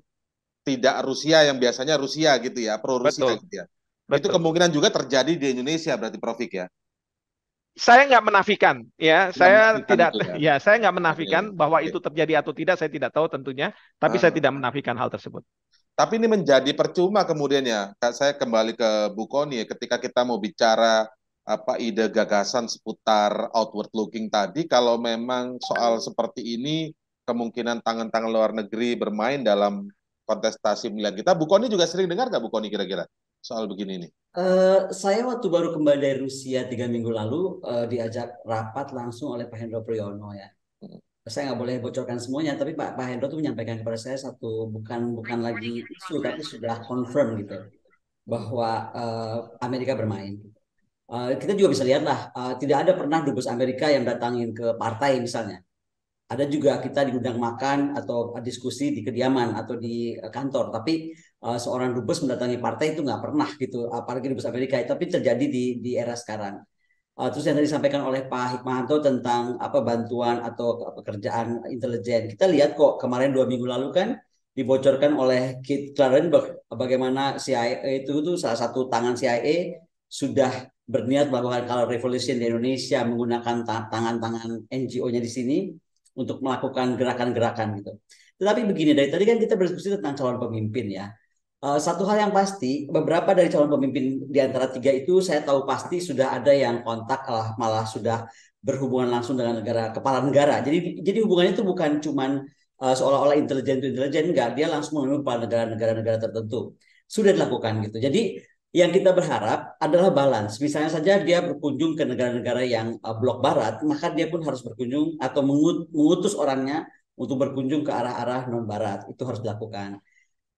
tidak Rusia yang biasanya Rusia gitu ya, pro Rusia gitu ya. Betul. Itu kemungkinan juga terjadi di Indonesia berarti Profik ya saya nggak menafikan ya saya tidak ya. [laughs] ya saya nggak menafikan Oke. bahwa itu terjadi atau tidak saya tidak tahu tentunya tapi ah. saya tidak menafikan hal tersebut tapi ini menjadi percuma kemudian ya. Saya kembali ke Bu Koni ya. Ketika kita mau bicara apa ide gagasan seputar outward looking tadi kalau memang soal seperti ini kemungkinan tangan-tangan luar negeri bermain dalam kontestasi pemilihan kita Bu Koni juga sering dengar nggak Bu Koni kira-kira soal begini nih Uh, saya waktu baru kembali dari Rusia tiga minggu lalu uh, diajak rapat langsung oleh Pak Hendro Priyono ya. Saya nggak boleh bocorkan semuanya, tapi Pak Pak Hendro tuh menyampaikan kepada saya satu bukan bukan lagi isu tapi sudah confirm gitu bahwa uh, Amerika bermain. Uh, kita juga bisa lihat lah, uh, tidak ada pernah dubes Amerika yang datangin ke partai misalnya. Ada juga kita diundang makan atau diskusi di kediaman atau di kantor, tapi uh, seorang dubes mendatangi partai itu nggak pernah gitu, apalagi dubes Amerika. Tapi terjadi di di era sekarang. Uh, terus yang tadi disampaikan oleh Pak Hikmahanto tentang apa bantuan atau pekerjaan intelijen, kita lihat kok kemarin dua minggu lalu kan dibocorkan oleh Kit Clarenberg bagaimana CIA itu itu salah satu tangan CIA sudah berniat melakukan color revolution di Indonesia menggunakan tangan-tangan NGO-nya di sini untuk melakukan gerakan-gerakan gitu. Tetapi begini dari tadi kan kita berdiskusi tentang calon pemimpin ya. Uh, satu hal yang pasti, beberapa dari calon pemimpin di antara tiga itu saya tahu pasti sudah ada yang kontak malah, malah sudah berhubungan langsung dengan negara kepala negara. Jadi jadi hubungannya itu bukan cuman uh, seolah-olah intelijen itu intelijen, enggak, dia langsung menemui kepala negara-negara tertentu. Sudah dilakukan gitu. Jadi yang kita berharap adalah balance. Misalnya saja dia berkunjung ke negara-negara yang uh, blok barat, maka dia pun harus berkunjung atau mengutus orangnya untuk berkunjung ke arah-arah non barat. Itu harus dilakukan.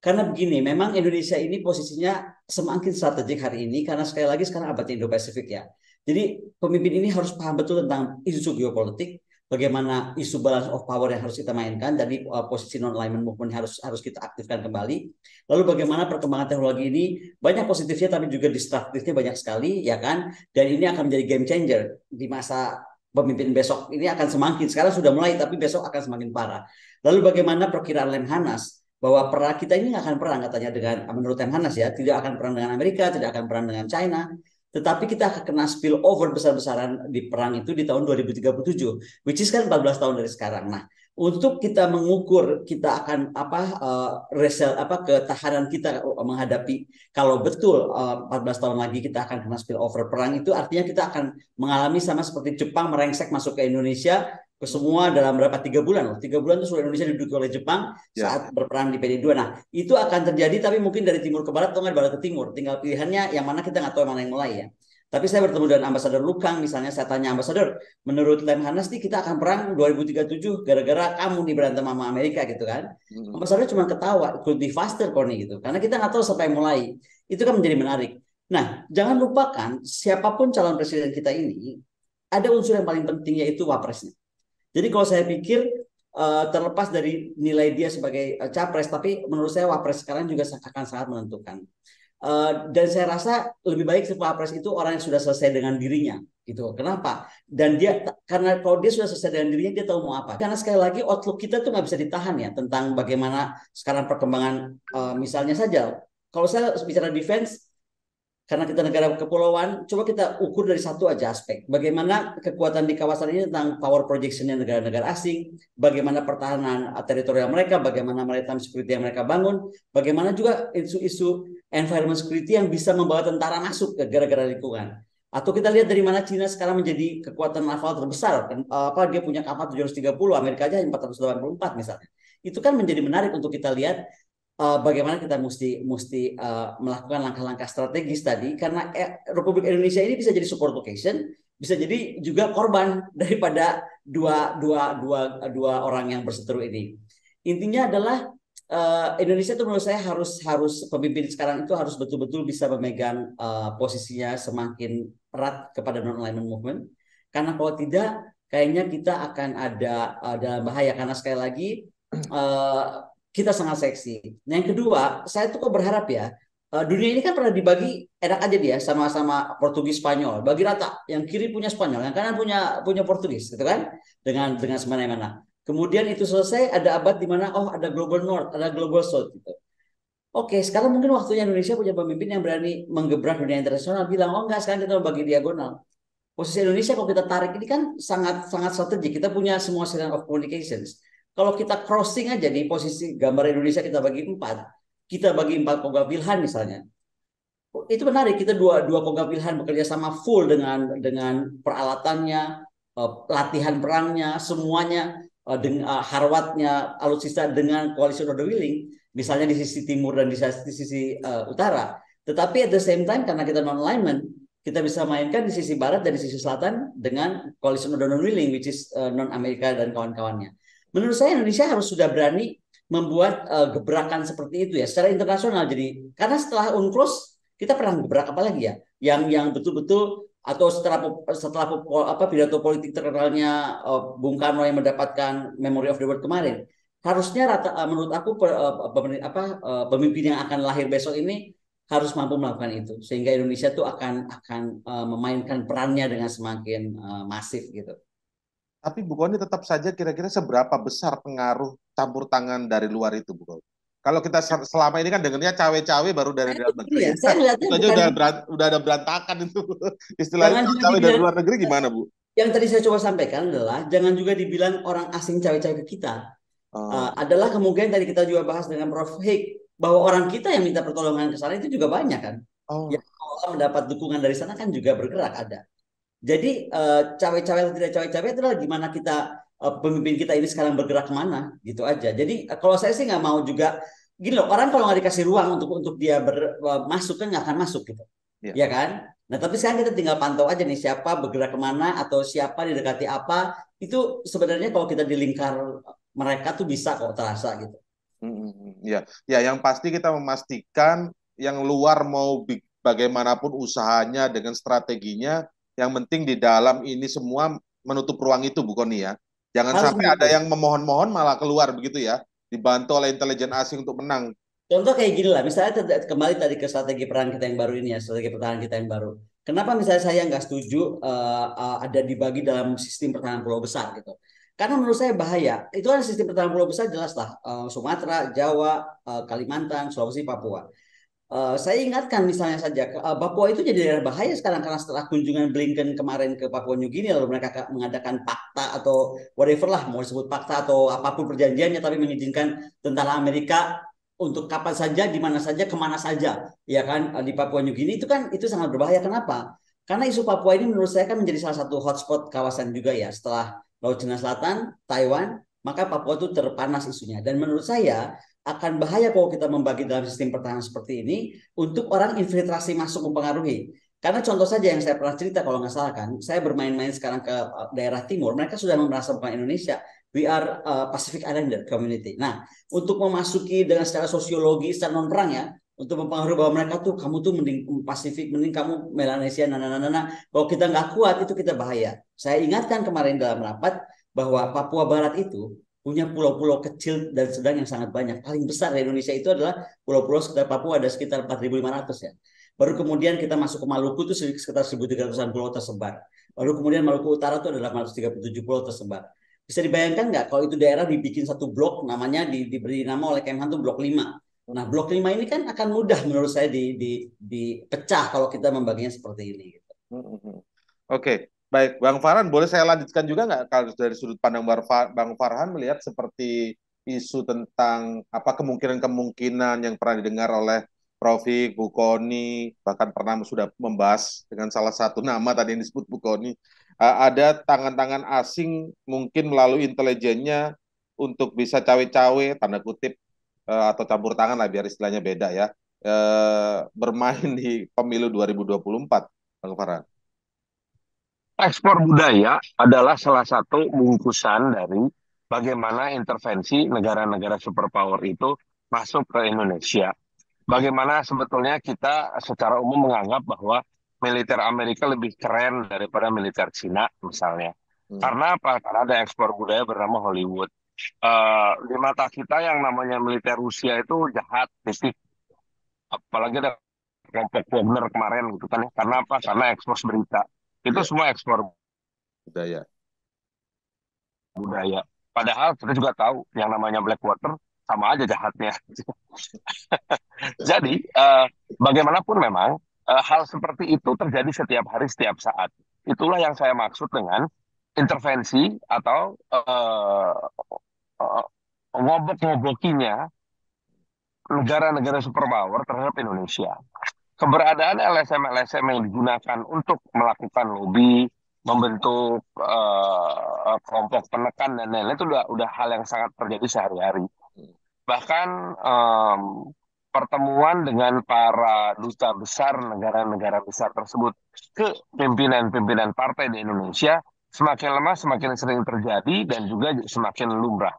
Karena begini, memang Indonesia ini posisinya semakin strategik hari ini karena sekali lagi sekarang abad Indo-Pasifik ya. Jadi pemimpin ini harus paham betul tentang isu geopolitik, bagaimana isu balance of power yang harus kita mainkan, jadi uh, posisi non-alignment movement harus harus kita aktifkan kembali. Lalu bagaimana perkembangan teknologi ini banyak positifnya tapi juga destruktifnya banyak sekali ya kan. Dan ini akan menjadi game changer di masa pemimpin besok ini akan semakin sekarang sudah mulai tapi besok akan semakin parah. Lalu bagaimana perkiraan Lemhanas bahwa perang kita ini nggak akan perang katanya dengan menurut Hanas ya tidak akan perang dengan Amerika tidak akan perang dengan China. Tetapi kita akan kena spill over besar-besaran di perang itu di tahun 2037 which is kan 14 tahun dari sekarang. Nah untuk kita mengukur kita akan apa uh, resel apa ketahanan kita menghadapi kalau betul uh, eh, 14 tahun lagi kita akan kena spill over perang itu artinya kita akan mengalami sama seperti Jepang merengsek masuk ke Indonesia semua dalam berapa? Tiga bulan loh. Tiga bulan itu seluruh Indonesia diduduki oleh Jepang ya. saat berperang di PD2 nah itu akan terjadi tapi mungkin dari timur ke barat atau nggak barat ke timur. Tinggal pilihannya yang mana kita nggak tahu mana yang mulai ya. Tapi saya bertemu dengan ambasador Lukang misalnya saya tanya ambasador menurut Lemhanas nih kita akan perang 2037 gara-gara kamu nih berantem sama Amerika gitu kan. Hmm. ambasador cuma ketawa could be faster nih gitu. Karena kita nggak tahu sampai mulai. Itu kan menjadi menarik. Nah jangan lupakan siapa pun calon presiden kita ini ada unsur yang paling penting yaitu wapresnya jadi kalau saya pikir uh, terlepas dari nilai dia sebagai uh, capres, tapi menurut saya wapres sekarang juga akan sangat menentukan. Uh, dan saya rasa lebih baik wapres itu orang yang sudah selesai dengan dirinya gitu. Kenapa? Dan dia karena kalau dia sudah selesai dengan dirinya dia tahu mau apa. Karena sekali lagi outlook kita tuh nggak bisa ditahan ya tentang bagaimana sekarang perkembangan misalnya saja. Kalau saya bicara defense karena kita negara kepulauan, coba kita ukur dari satu aja aspek. Bagaimana kekuatan di kawasan ini tentang power projectionnya negara-negara asing, bagaimana pertahanan teritorial mereka, bagaimana maritime security yang mereka bangun, bagaimana juga isu-isu environment security yang bisa membawa tentara masuk ke gara-gara lingkungan. Atau kita lihat dari mana Cina sekarang menjadi kekuatan naval terbesar. Apa dia punya kapal 730, Amerika aja 484 misalnya. Itu kan menjadi menarik untuk kita lihat uh, bagaimana kita mesti mesti uh, melakukan langkah-langkah strategis tadi? Karena eh, Republik Indonesia ini bisa jadi support location bisa jadi juga korban [laughs] daripada dua dua dua dua orang yang berseteru ini. Intinya adalah uh, Indonesia itu menurut saya harus harus pemimpin sekarang itu harus betul-betul bisa memegang uh, posisinya semakin erat kepada non alignment movement. Karena kalau tidak kayaknya kita akan ada dalam bahaya. Karena sekali lagi uh, [clears throat] kita sangat seksi. Nah, yang kedua, saya tuh kok berharap ya, uh, dunia ini kan pernah dibagi enak aja dia sama-sama Portugis Spanyol, bagi rata. Yang kiri punya Spanyol, yang kanan punya punya Portugis, gitu kan? Dengan dengan semena-mena. Kemudian itu selesai, ada abad di mana oh ada global north, ada global south gitu. Oke, sekarang mungkin waktunya Indonesia punya pemimpin yang berani menggebrak dunia internasional bilang, oh enggak, sekarang kita bagi diagonal. Posisi Indonesia kalau kita tarik ini kan sangat sangat strategik. Kita punya semua system of communications kalau kita crossing aja di posisi gambar Indonesia kita bagi empat, kita bagi empat wilhan misalnya, itu menarik. Kita dua dua wilhan bekerja sama full dengan dengan peralatannya, uh, latihan perangnya, semuanya uh, dengan uh, harwatnya alutsista dengan koalisi order willing, misalnya di sisi timur dan di sisi, di sisi uh, utara. Tetapi at the same time karena kita non alignment, kita bisa mainkan di sisi barat dan di sisi selatan dengan koalisi order willing, which is non Amerika dan kawan-kawannya. Menurut saya Indonesia harus sudah berani membuat uh, gebrakan seperti itu ya secara internasional. Jadi karena setelah UNCLOS kita pernah gebrak apa lagi ya? Yang yang betul-betul atau setelah setelah apa pidato politik terkenalnya uh, Bung Karno yang mendapatkan Memory of the World kemarin harusnya rata uh, menurut aku per, uh, apa uh, pemimpin yang akan lahir besok ini harus mampu melakukan itu sehingga Indonesia tuh akan akan uh, memainkan perannya dengan semakin uh, masif gitu. Tapi Bu Koni tetap saja kira-kira seberapa besar pengaruh campur tangan dari luar itu Bu Koni? Kalau kita selama ini kan dengarnya cawe-cawe baru dari dalam negeri. Ya, saya itu aja udah, berant, udah ada berantakan itu. [laughs] Istilahnya cawe dari luar negeri gimana Bu? Yang tadi saya coba sampaikan adalah jangan juga dibilang orang asing cawe-cawe ke kita. Oh. Uh, adalah kemungkinan tadi kita juga bahas dengan Prof. Hik bahwa orang kita yang minta pertolongan ke sana itu juga banyak kan. Oh. Yang mendapat dukungan dari sana kan juga bergerak ada. Jadi uh, cawe-cawe atau tidak cawe-cawe itu adalah gimana kita uh, pemimpin kita ini sekarang bergerak ke mana gitu aja. Jadi uh, kalau saya sih nggak mau juga gini loh orang kalau nggak dikasih ruang untuk untuk dia ber, uh, masuk kan nggak akan masuk gitu, yeah. ya kan? Nah tapi sekarang kita tinggal pantau aja nih siapa bergerak ke mana atau siapa didekati apa itu sebenarnya kalau kita di lingkar mereka tuh bisa kok terasa gitu. Hmm, ya, ya yang pasti kita memastikan yang luar mau bagaimanapun usahanya dengan strateginya yang penting di dalam ini semua menutup ruang itu, Bu Koni ya. Jangan Harus sampai ada yang memohon-mohon malah keluar begitu ya, dibantu oleh intelijen asing untuk menang. Contoh kayak gini lah, misalnya kembali tadi ke strategi perang kita yang baru ini ya, strategi pertahanan kita yang baru. Kenapa misalnya saya nggak setuju uh, uh, ada dibagi dalam sistem pertahanan pulau besar gitu? Karena menurut saya bahaya. Itu kan sistem pertahanan pulau besar jelas lah, uh, Sumatera, Jawa, uh, Kalimantan, Sulawesi, Papua. Uh, saya ingatkan misalnya saja uh, Papua itu jadi daerah bahaya sekarang karena setelah kunjungan Blinken kemarin ke Papua New Guinea lalu mereka mengadakan fakta atau whatever lah mau disebut fakta atau apa pun perjanjiannya tapi mengizinkan tentara Amerika untuk kapan saja di mana saja ke mana saja ya kan di Papua New Guinea. Itu kan itu sangat berbahaya. Kenapa? Karena isu Papua ini menurut saya kan menjadi salah satu hotspot kawasan juga ya setelah Laut Cina Selatan, Taiwan, maka Papua itu terpanas isunya. Dan menurut saya akan bahaya kalau kita membagi dalam sistem pertahanan seperti ini untuk orang infiltrasi masuk mempengaruhi. Karena contoh saja yang saya pernah cerita kalau nggak salah kan, saya bermain-main sekarang ke daerah timur, mereka sudah merasa bukan Indonesia. We are uh, Pacific Islander community. Nah, untuk memasuki dengan secara sosiologi, secara non perang ya, untuk mempengaruhi bahwa mereka tuh kamu tuh mending Pasifik, mending kamu Melanesia, nana nana nana. Kalau kita nggak kuat itu kita bahaya. Saya ingatkan kemarin dalam rapat bahwa Papua Barat itu punya pulau-pulau kecil dan sedang yang sangat banyak. Paling besar di Indonesia itu adalah pulau-pulau sekitar Papua ada sekitar 4.500 ya. Baru kemudian kita masuk ke Maluku itu sekitar 1.300-an pulau tersebar. Baru kemudian Maluku Utara itu ada 837 pulau tersebar. Bisa dibayangkan nggak kalau itu daerah dibikin satu blok namanya di, diberi nama oleh Kemhan itu blok 5. Nah, blok 5 ini kan akan mudah menurut saya di, di, dipecah kalau kita membaginya seperti ini. Gitu. Oke, okay. Baik. Bang Farhan, boleh saya lanjutkan juga nggak kalau dari sudut pandang Bang Farhan melihat seperti isu tentang apa kemungkinan-kemungkinan yang pernah didengar oleh Profik, Bu Koni, bahkan pernah sudah membahas dengan salah satu nama tadi yang disebut Bu Koni, uh, ada tangan-tangan asing mungkin melalui intelijennya untuk bisa cawe-cawe, tanda kutip, uh, atau campur tangan lah biar istilahnya beda ya, uh, bermain di pemilu 2024, Bang Farhan. Ekspor budaya adalah salah satu bungkusan dari bagaimana intervensi negara-negara superpower itu masuk ke Indonesia. Bagaimana sebetulnya kita secara umum menganggap bahwa militer Amerika lebih keren daripada militer Cina misalnya. Hmm. Karena apa? Karena ada ekspor budaya bernama Hollywood. Uh, di mata kita yang namanya militer Rusia itu jahat, titik. Apalagi ada kelompok Wagner kemarin gitu kan ya. Karena apa? Karena ekspor berita. Itu ya. semua ekspor budaya. Budaya. Padahal kita juga tahu yang namanya Blackwater sama aja jahatnya. [laughs] Jadi uh, bagaimanapun memang uh, hal seperti itu terjadi setiap hari setiap saat. Itulah yang saya maksud dengan intervensi atau uh, uh, ngobok-ngobokinya negara-negara superpower terhadap Indonesia. Keberadaan LSM-LSM yang digunakan untuk melakukan lobby, membentuk uh, kelompok penekan dan lain-lain itu udah udah hal yang sangat terjadi sehari-hari. Bahkan um, pertemuan dengan para duta besar negara-negara besar tersebut ke pimpinan-pimpinan partai di Indonesia semakin lemah semakin sering terjadi dan juga semakin lumrah.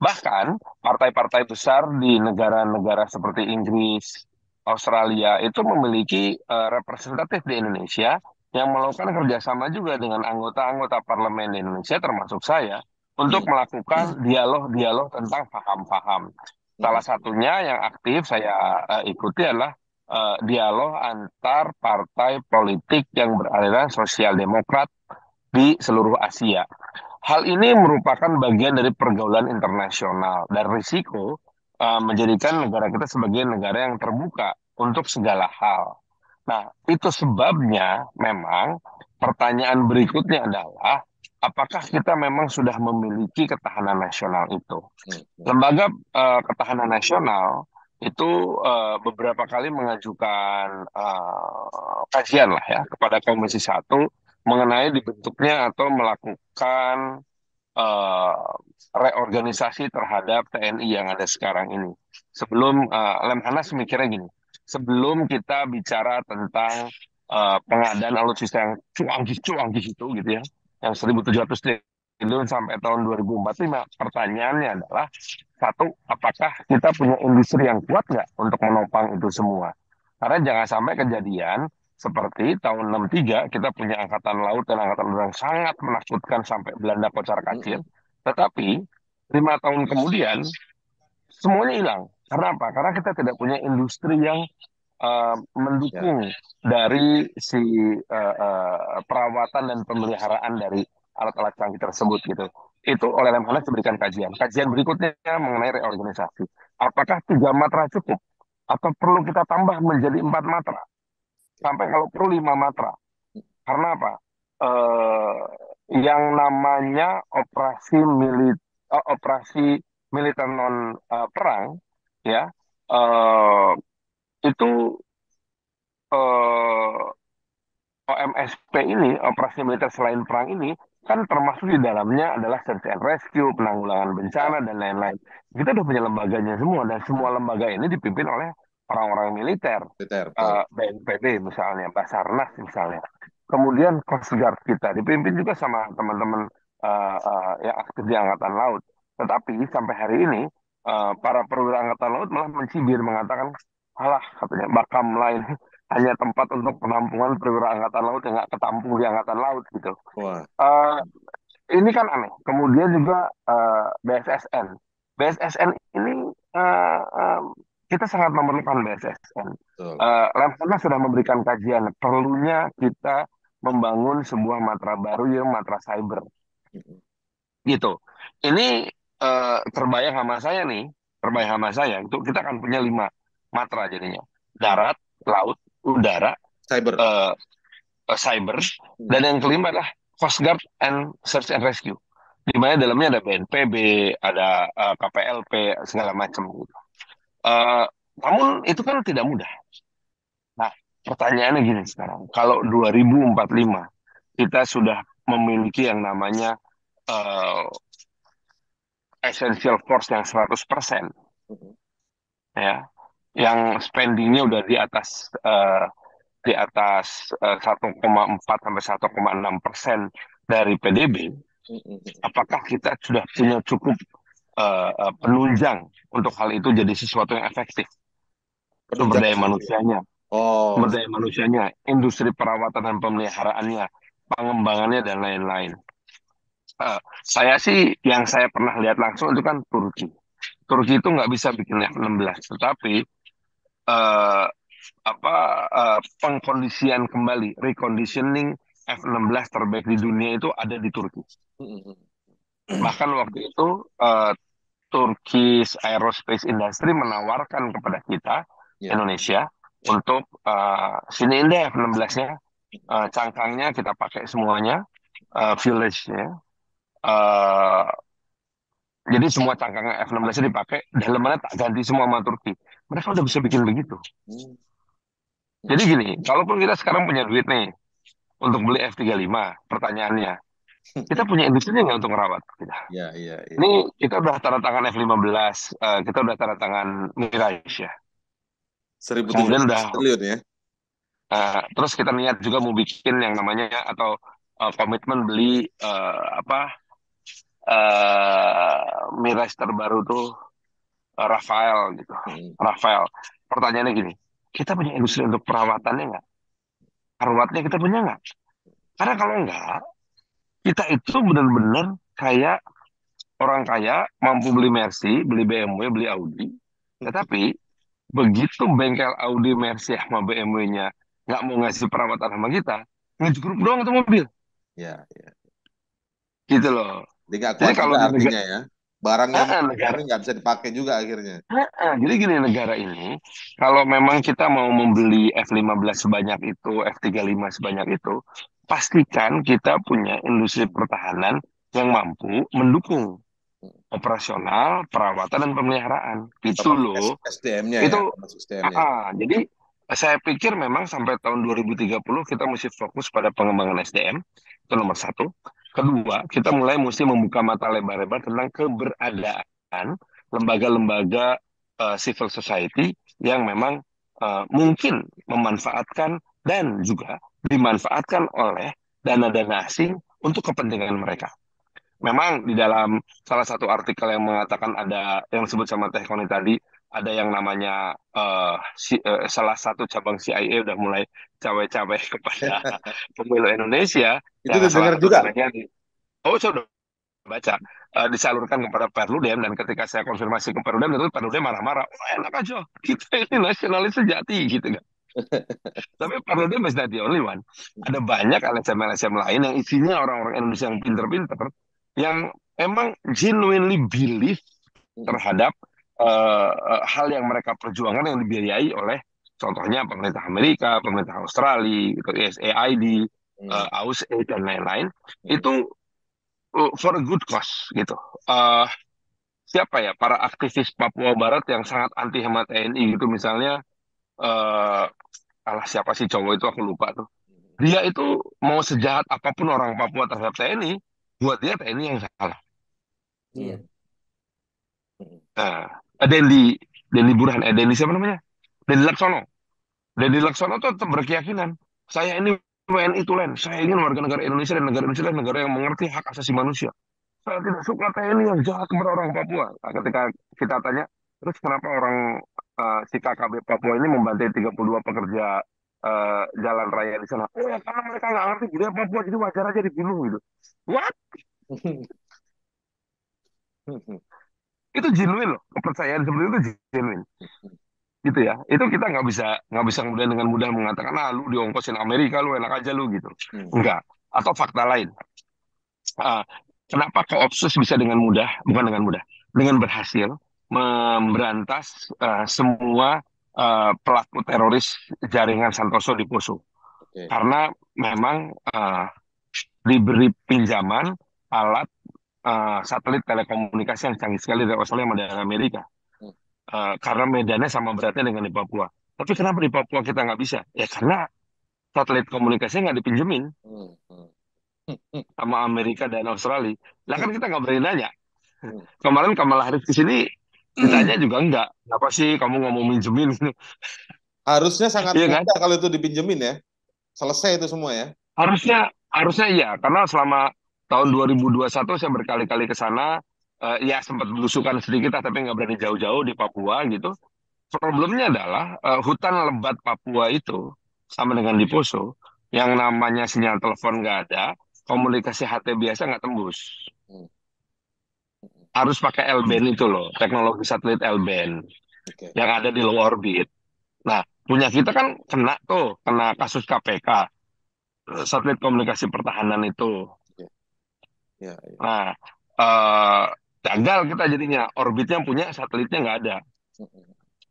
Bahkan partai-partai besar di negara-negara seperti Inggris, Australia itu memiliki uh, representatif di Indonesia yang melakukan kerjasama juga dengan anggota-anggota parlemen di Indonesia termasuk saya untuk hmm. melakukan dialog-dialog tentang paham-paham. Salah satunya yang aktif saya uh, ikuti adalah uh, dialog antar partai politik yang beraliran sosial demokrat di seluruh Asia. Hal ini merupakan bagian dari pergaulan internasional dan risiko uh, menjadikan negara kita sebagai negara yang terbuka untuk segala hal. Nah, itu sebabnya memang pertanyaan berikutnya adalah apakah kita memang sudah memiliki ketahanan nasional itu? Hmm. Lembaga uh, ketahanan nasional itu uh, beberapa kali mengajukan uh, kajian lah ya kepada Komisi Satu mengenai dibentuknya atau melakukan uh, reorganisasi terhadap TNI yang ada sekarang ini. Sebelum uh, Lemhanas mikirnya gini, sebelum kita bicara tentang uh, pengadaan alutsista yang cuanggih-cuanggih itu gitu ya, yang 1.700 triliun sampai tahun 2045, pertanyaannya adalah satu, apakah kita punya industri yang kuat nggak untuk menopang itu semua? Karena jangan sampai kejadian seperti tahun 63 kita punya angkatan laut dan angkatan udara yang sangat menakutkan sampai Belanda kocar kacir, tetapi lima tahun kemudian semuanya hilang karena apa? Karena kita tidak punya industri yang uh, mendukung ya. dari si uh, uh, perawatan dan pemeliharaan dari alat-alat canggih tersebut gitu. Itu oleh Lemhanas diberikan kajian. Kajian berikutnya mengenai reorganisasi. Apakah tiga matra cukup? Atau perlu kita tambah menjadi empat matra? Sampai kalau perlu lima matra. Karena apa? Uh, yang namanya operasi milit uh, operasi militer non uh, perang ya uh, itu eh, OMSP ini operasi militer selain perang ini kan termasuk di dalamnya adalah search and rescue, penanggulangan bencana dan lain-lain. Kita udah punya lembaganya semua dan semua lembaga ini dipimpin oleh orang-orang militer, militer uh, BNPB misalnya, Basarnas misalnya. Kemudian Coast Guard kita dipimpin juga sama teman-teman uh, uh, yang aktif di Angkatan Laut. Tetapi sampai hari ini uh, para perwira angkatan laut malah mencibir mengatakan alah katanya makam lain [laughs] hanya tempat untuk penampungan perwira angkatan laut yang nggak ketampung di angkatan laut gitu. Wah. Uh, ini kan aneh. Kemudian juga uh, eh, BSSN. BSSN ini uh, uh, kita sangat memerlukan BSSN. Uh, Lemhanas sudah memberikan kajian perlunya kita membangun sebuah matra baru yang matra cyber. Gitu. Ini uh, terbayang sama saya nih perbahama saya itu kita akan punya lima matra jadinya darat laut udara Cyber. eh, eh, cyber dan yang kelima adalah Coast Guard and Search and Rescue di mana dalamnya ada BNPB ada eh, KPLP segala macam gitu Eh, namun itu kan tidak mudah nah pertanyaannya gini sekarang kalau 2045 kita sudah memiliki yang namanya eh, essential force yang 100% Mhm. ya yang spendingnya udah di atas eh, di atas eh, 1,4 sampai 1,6 persen dari PDB, Mhm. apakah kita sudah punya cukup eh, penunjang untuk hal itu jadi sesuatu yang efektif? Sumber daya manusianya, Oh, sumber daya manusianya, industri perawatan dan pemeliharaannya, pengembangannya dan lain-lain. Eh, saya sih yang saya pernah lihat langsung itu kan Turki. Turki itu nggak bisa bikin F-16, tetapi eh, apa eh, pengkondisian kembali, reconditioning F-16 terbaik di dunia itu ada di Turki. Bahkan waktu itu eh, Turkish Aerospace Industry menawarkan kepada kita Ya. Indonesia untuk eh, sini deh F-16-nya, eh, cangkangnya kita pakai semuanya, eh, fuselage-nya. Eh, jadi semua cangkang F-16 dipakai, dalamannya tak ganti semua sama Turki. Mereka udah bisa bikin begitu. Hmm. Jadi gini, kalaupun kita sekarang punya duit nih untuk beli F-35, pertanyaannya, kita punya industrinya nggak untuk merawat? Kita. Ya, iya, iya. Ini kita udah tanda tangan F-15, eh, kita udah tanda tangan Mirage ya. 1.700 Kemudian udah- triliun ya. Eh, terus kita niat juga mau bikin yang namanya atau eh, komitmen beli eh, apa eh Mirage terbaru tuh Rafael gitu. Hmm. Rafael. Pertanyaannya gini, kita punya industri untuk perawatannya nggak? Perawatnya kita punya nggak? Karena kalau nggak, kita itu benar-benar kayak orang kaya mampu beli Mercy, beli BMW, beli Audi. Tetapi begitu bengkel Audi, Mercy sama BMW-nya nggak mau ngasih perawatan sama kita, ngejogruk doang itu mobil. Ya, ya. Gitu loh. Jadi Jadi kalau di artinya ya. Barangnya Ah, negara ini nggak bisa dipakai juga akhirnya. Heeh, jadi gini negara ini, kalau memang kita mau membeli F-15 sebanyak itu, F-35 sebanyak itu, pastikan kita punya industri pertahanan yang mampu mendukung operasional, perawatan, dan pemeliharaan. Itu loh. SDM-nya ya, Itu, termasuk SDM-nya. Ah, jadi saya pikir memang sampai tahun 2030 kita mesti fokus pada pengembangan SDM, itu nomor satu. Kedua, kita mulai mesti membuka mata lebar-lebar tentang keberadaan lembaga-lembaga eh, civil society yang memang eh, mungkin memanfaatkan dan juga dimanfaatkan oleh dana-dana asing untuk kepentingan mereka. Memang di dalam salah satu artikel yang mengatakan ada yang disebut sama Teh Koni tadi ada yang namanya eh, si- eh, salah satu cabang CIA udah mulai cawe-cawe [laughs] kepada [laughs] pemilu Indonesia. Itu dengar juga. di oh saya udah baca Eh, disalurkan kepada Perludem. Dan ketika saya konfirmasi ke Perludem itu Perludem marah-marah oh enak aja kita ini nasionalis sejati gitu kan. [laughs] Tapi Perludem is not the only one. Ada banyak LSM-LSM lain yang isinya orang-orang Indonesia yang pinter-pinter yang emang genuinely believe terhadap eh, eh, hal yang mereka perjuangkan yang dibiayai oleh contohnya pemerintah Amerika, pemerintah Australia, gitu, USAID, Hmm. eh, AUSAID dan lain-lain itu uh, for a good cause gitu. Eh, siapa ya para aktivis Papua Barat yang sangat anti hemat TNI gitu misalnya eh alah siapa sih cowok itu aku lupa tuh. Dia itu mau sejahat apa pun orang Papua terhadap TNI, buat dia TNI yang salah. Iya. Nah, Dendi, Dendi Burhan, eh Dendi siapa namanya? Dendi Laksono. Dendi Laksono tuh tetap berkeyakinan, saya ini WNI Tulen, saya ingin warga negara Indonesia dan negara Indonesia negara yang mengerti hak asasi manusia. Saya tidak suka TNI yang jahat kepada orang Papua. Nah, ketika kita tanya, terus kenapa orang eh, si KKB Papua ini membantai 32 pekerja eh, jalan raya di sana? Oh ya karena mereka nggak ngerti budaya Papua, jadi wajar aja dibunuh gitu. What? [laughs] Itu genuine loh, kepercayaan seperti itu genuine. Gitu ya. Itu kita nggak bisa nggak bisa kemudian dengan mudah mengatakan, ah lu diongkosin Amerika, lu enak aja lu gitu. Hmm. Enggak. Atau fakta lain. Ah, kenapa koopsus bisa dengan mudah, bukan dengan mudah, dengan berhasil memberantas uh, semua uh, pelaku teroris jaringan Santoso di Poso. Okay. Karena memang uh, diberi pinjaman alat uh, satelit telekomunikasi yang canggih sekali dari Australia dan Amerika. Uh, karena medannya sama beratnya dengan di Papua. Tapi kenapa di Papua kita nggak bisa? Ya karena satelit komunikasi nggak dipinjemin hmm, hmm. sama Amerika dan Australia. Lah kan kita nggak berani nanya. Kemarin Kamala Harris ke sini ditanya juga enggak. Kenapa sih kamu nggak mau minjemin? Harusnya sangat iya, mudah kan? kalau itu dipinjemin ya. Selesai itu semua ya. Harusnya harusnya iya karena selama tahun 2021 saya berkali-kali ke sana uh, ya sempat belusukan sedikit tapi nggak berani jauh-jauh di Papua gitu. Problemnya adalah uh, hutan lebat Papua itu sama dengan di Poso yang namanya sinyal telepon nggak ada, komunikasi HT biasa nggak tembus. Hmm. Harus pakai L-band itu loh, teknologi satelit L-band okay. yang ada di low orbit. Nah, punya kita kan kena tuh, kena kasus KPK satelit komunikasi pertahanan itu. Ya, ya. Nah, uh, gagal kita jadinya orbitnya punya satelitnya nggak ada.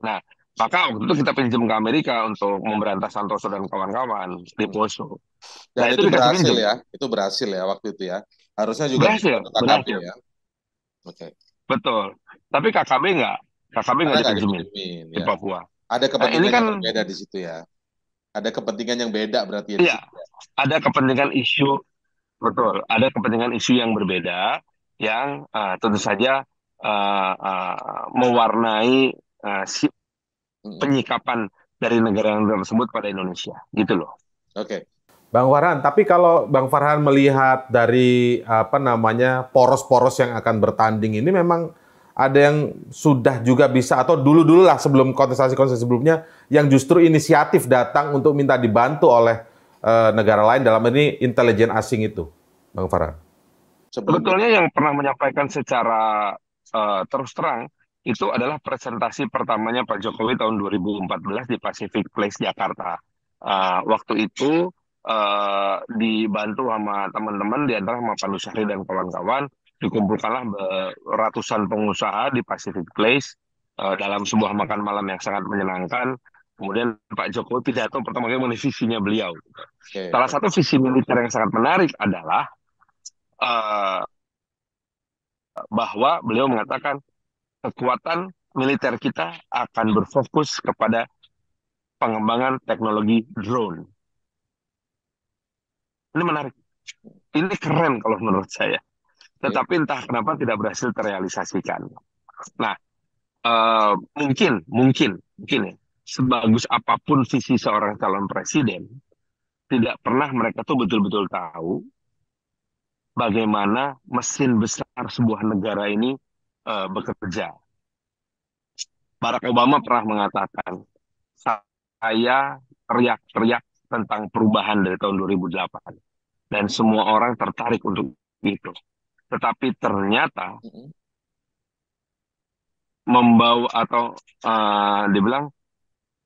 Nah, maka waktu itu kita pinjam ke Amerika untuk memberantas Santoso dan kawan-kawan di Poso. Dan nah, itu, itu berhasil pinjam. ya, itu berhasil ya waktu itu ya. Harusnya juga berhasil, berhasil. ya. Oke. Okay. Betul. Tapi KKB nggak, KKB nggak dipinjemin di ya. Papua. Ada kepentingan nah, ini kan, yang berbeda di situ ya. Ada kepentingan yang beda berarti ya. Iya, ada kepentingan isu betul, ada kepentingan isu yang berbeda yang uh, tentu saja uh, uh, mewarnai uh, si penyikapan dari negara yang tersebut pada Indonesia, gitu loh. Oke. Okay. Bang Farhan, tapi kalau Bang Farhan melihat dari apa namanya poros-poros yang akan bertanding ini memang ada yang sudah juga bisa atau dulu-dulu lah sebelum kontestasi-kontestasi sebelumnya yang justru inisiatif datang untuk minta dibantu oleh uh, negara lain dalam ini intelijen asing itu, Bang Farhan. Sebetulnya yang pernah menyampaikan secara uh, terus terang itu adalah presentasi pertamanya Pak Jokowi tahun 2014 di Pacific Place Jakarta. Uh, waktu itu uh, dibantu sama teman-teman di antara sama Pandu Syahri dan kawan-kawan dikumpulkanlah ratusan pengusaha di Pacific Place uh, dalam sebuah makan malam yang sangat menyenangkan. Kemudian Pak Jokowi pidato pertama kali mengenai visinya beliau. Okay. Salah satu visi militer yang sangat menarik adalah uh, bahwa beliau mengatakan kekuatan militer kita akan berfokus kepada pengembangan teknologi drone. Ini menarik. Ini keren kalau menurut saya tetapi entah kenapa tidak berhasil terrealisasikan. Nah, uh, mungkin, mungkin, mungkin ya, sebagus apa pun visi seorang calon presiden, tidak pernah mereka tuh betul-betul tahu bagaimana mesin besar sebuah negara ini uh, bekerja. Barack Obama pernah mengatakan, saya teriak-teriak tentang perubahan dari tahun 2008. Dan semua orang tertarik untuk itu. Tetapi ternyata membawa atau uh, dibilang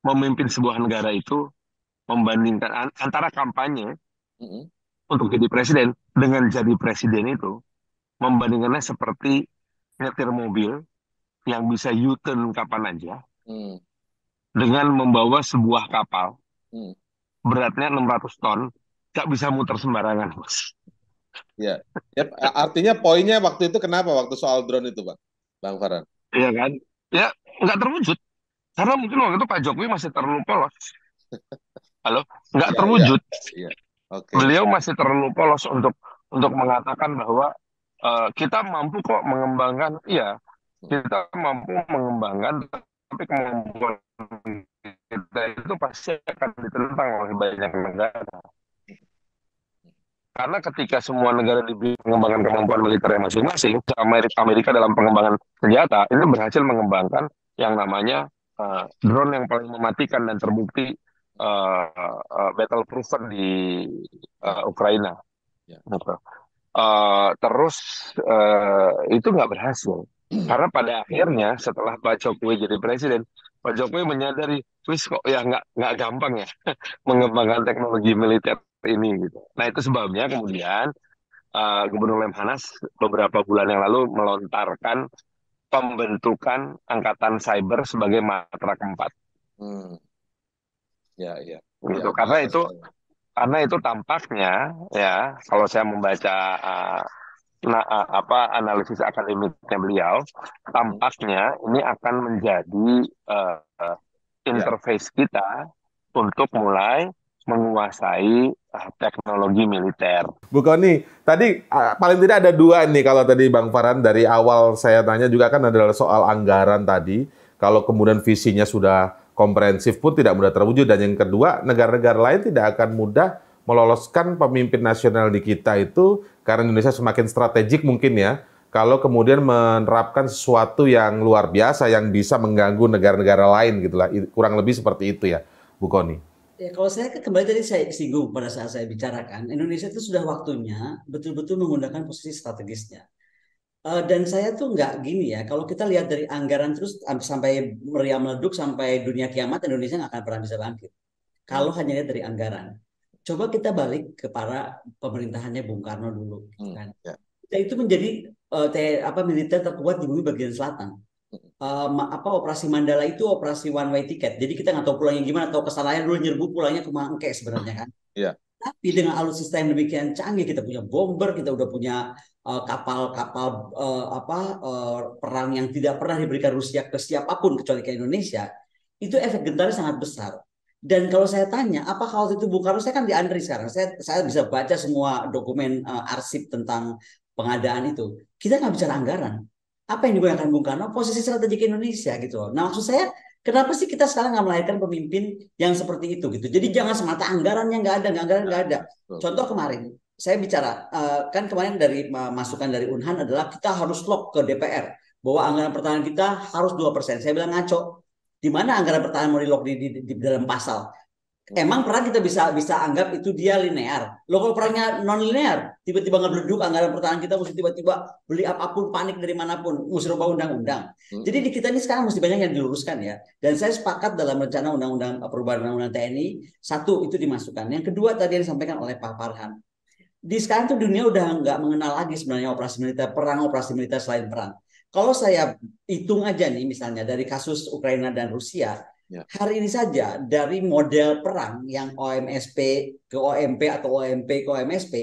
memimpin sebuah negara itu membandingkan antara kampanye mm-hmm. untuk jadi presiden dengan jadi presiden itu membandingkannya seperti nyetir mobil yang bisa U-turn kapan aja mm. dengan membawa sebuah kapal mm. beratnya 600 ton gak bisa muter sembarangan bos Ya. ya, artinya poinnya waktu itu kenapa waktu soal drone itu, Bang? Bang Farhan. Iya kan? Ya, nggak terwujud. Karena mungkin waktu itu Pak Jokowi masih terlalu polos. Halo, nggak ya, terwujud. Ya, ya. Okay. Beliau masih terlalu polos untuk untuk mengatakan bahwa uh, kita mampu kok mengembangkan, iya, kita mampu mengembangkan, tapi kemampuan kita itu pasti akan ditentang oleh banyak negara. Karena ketika semua negara diberi pengembangan kemampuan militer masing-masing, Amerika, Amerika dalam pengembangan senjata ini berhasil mengembangkan yang namanya uh, drone yang paling mematikan dan terbukti uh, uh, battle proven di uh, Ukraina. Ya. Uh, terus uh, itu nggak berhasil karena pada akhirnya setelah Pak Jokowi jadi presiden, Pak Jokowi menyadari, wis kok ya nggak nggak gampang ya [laughs] mengembangkan teknologi militer ini gitu. Nah itu sebabnya kemudian uh, Gubernur Lemhanas beberapa bulan yang lalu melontarkan pembentukan angkatan cyber sebagai matra keempat. Hmm. Ya, ya. Gitu. Ya, Karena bahasa itu saya. karena itu tampaknya ya kalau saya membaca uh, nah, uh, apa analisis akademiknya beliau, tampaknya ini akan menjadi uh, interface kita untuk mulai menguasai teknologi militer. Bu Koni, tadi ah, paling tidak ada dua nih kalau tadi Bang Farhan dari awal saya tanya juga kan adalah soal anggaran tadi. Kalau kemudian visinya sudah komprehensif pun tidak mudah terwujud dan yang kedua negara-negara lain tidak akan mudah meloloskan pemimpin nasional di kita itu karena Indonesia semakin strategik mungkin ya kalau kemudian menerapkan sesuatu yang luar biasa yang bisa mengganggu negara-negara lain gitulah kurang lebih seperti itu ya Bu Koni. Ya, kalau saya kembali tadi saya singgung pada saat saya bicarakan, Indonesia itu sudah waktunya betul-betul menggunakan posisi strategisnya. Uh, dan saya tuh nggak gini ya, kalau kita lihat dari anggaran terus sampai meriam meleduk sampai dunia kiamat, Indonesia nggak akan pernah bisa bangkit. Kalau hmm. hanya lihat dari anggaran. Coba kita balik ke para pemerintahannya Bung Karno dulu. Hmm. Kan? Ya. Itu menjadi uh, apa militer terkuat di bumi bagian selatan um, apa operasi Mandala itu operasi one way ticket. Jadi kita nggak tahu pulangnya gimana, tahu kesalahan dulu nyerbu pulangnya ke Mangke sebenarnya kan. [laughs] Iya. Tapi dengan alutsista yang demikian canggih, kita punya bomber, kita udah punya eh, kapal-kapal uh, uh, apa uh, perang yang tidak pernah diberikan Rusia ke siapa pun kecuali ke Indonesia, itu efek gentarnya sangat besar. Dan kalau saya tanya, apa waktu itu Bung Karno, saya kan di Andri sekarang, saya, saya bisa baca semua dokumen uh, arsip tentang pengadaan itu. Kita nggak bicara anggaran, apa yang digunakan Bung Karno posisi strategi Indonesia gitu Nah maksud saya kenapa sih kita sekarang nggak melahirkan pemimpin yang seperti itu gitu. Jadi jangan semata anggarannya nggak ada, anggaran nggak ada. Contoh kemarin saya bicara uh, kan kemarin dari uh, masukan dari Unhan adalah kita harus lock ke DPR bahwa anggaran pertahanan kita harus dua persen. Saya bilang ngaco. Di mana anggaran pertahanan mau di lock di, di, di dalam pasal? Emang perang kita bisa bisa anggap itu dia linear. Lo kalau perangnya non linear, tiba-tiba ngebleduk anggaran pertahanan kita mesti tiba-tiba beli apa pun panik dari mana pun, mesti rubah undang-undang. Hmm. Jadi di kita ini sekarang mesti banyak yang diluruskan ya. Dan saya sepakat dalam rencana undang-undang perubahan undang-undang TNI, satu itu dimasukkan. Yang kedua tadi yang disampaikan oleh Pak Farhan. Di sekarang tuh dunia udah nggak mengenal lagi sebenarnya operasi militer perang, operasi militer selain perang. Kalau saya hitung aja nih misalnya dari kasus Ukraina dan Rusia, Ya. Hari ini saja dari model perang yang OMSP ke OMP atau OMP ke OMSP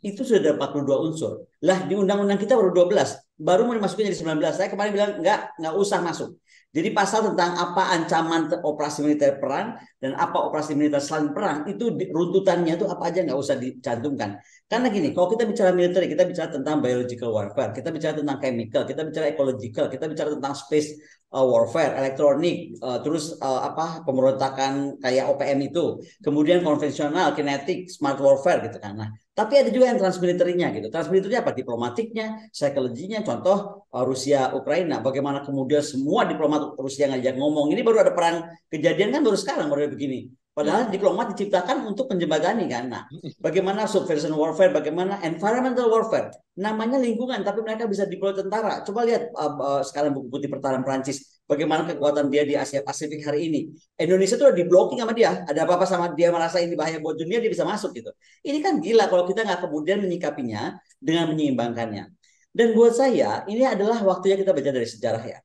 itu sudah 42 unsur. Lah di undang-undang kita baru 12, baru mau dimasukin jadi 19. Saya kemarin bilang enggak, enggak usah masuk. Jadi pasal tentang apa ancaman operasi militer perang dan apa operasi militer selain perang itu runtutannya itu apa aja nggak usah dicantumkan. Karena gini, kalau kita bicara militer, kita bicara tentang biological warfare, kita bicara tentang chemical, kita bicara ecological, kita bicara tentang space uh, warfare, elektronik, uh, terus uh, apa pemberontakan kayak OPM itu, kemudian konvensional, kinetik, smart warfare gitu kan. Nah, tapi ada juga yang transmiliterinya gitu. Transmiliterinya apa? Diplomatiknya, psikologinya. Contoh uh, Rusia Ukraina. Bagaimana kemudian semua diplomat Rusia ngajak ngomong. Ini baru ada perang kejadian kan baru sekarang baru begini. Padahal diplomat diciptakan untuk penjembatani kan. Nah, bagaimana subversion warfare, bagaimana environmental warfare. Namanya lingkungan, tapi mereka bisa deploy tentara. Coba lihat uh, uh, sekarang buku putih pertahanan Prancis. Bagaimana kekuatan dia di Asia Pasifik hari ini. Indonesia tuh di blocking sama dia. Ada apa-apa sama dia merasa ini bahaya buat dunia, dia bisa masuk gitu. Ini kan gila kalau kita nggak kemudian menyikapinya dengan menyeimbangkannya. Dan buat saya, ini adalah waktunya kita baca dari sejarah ya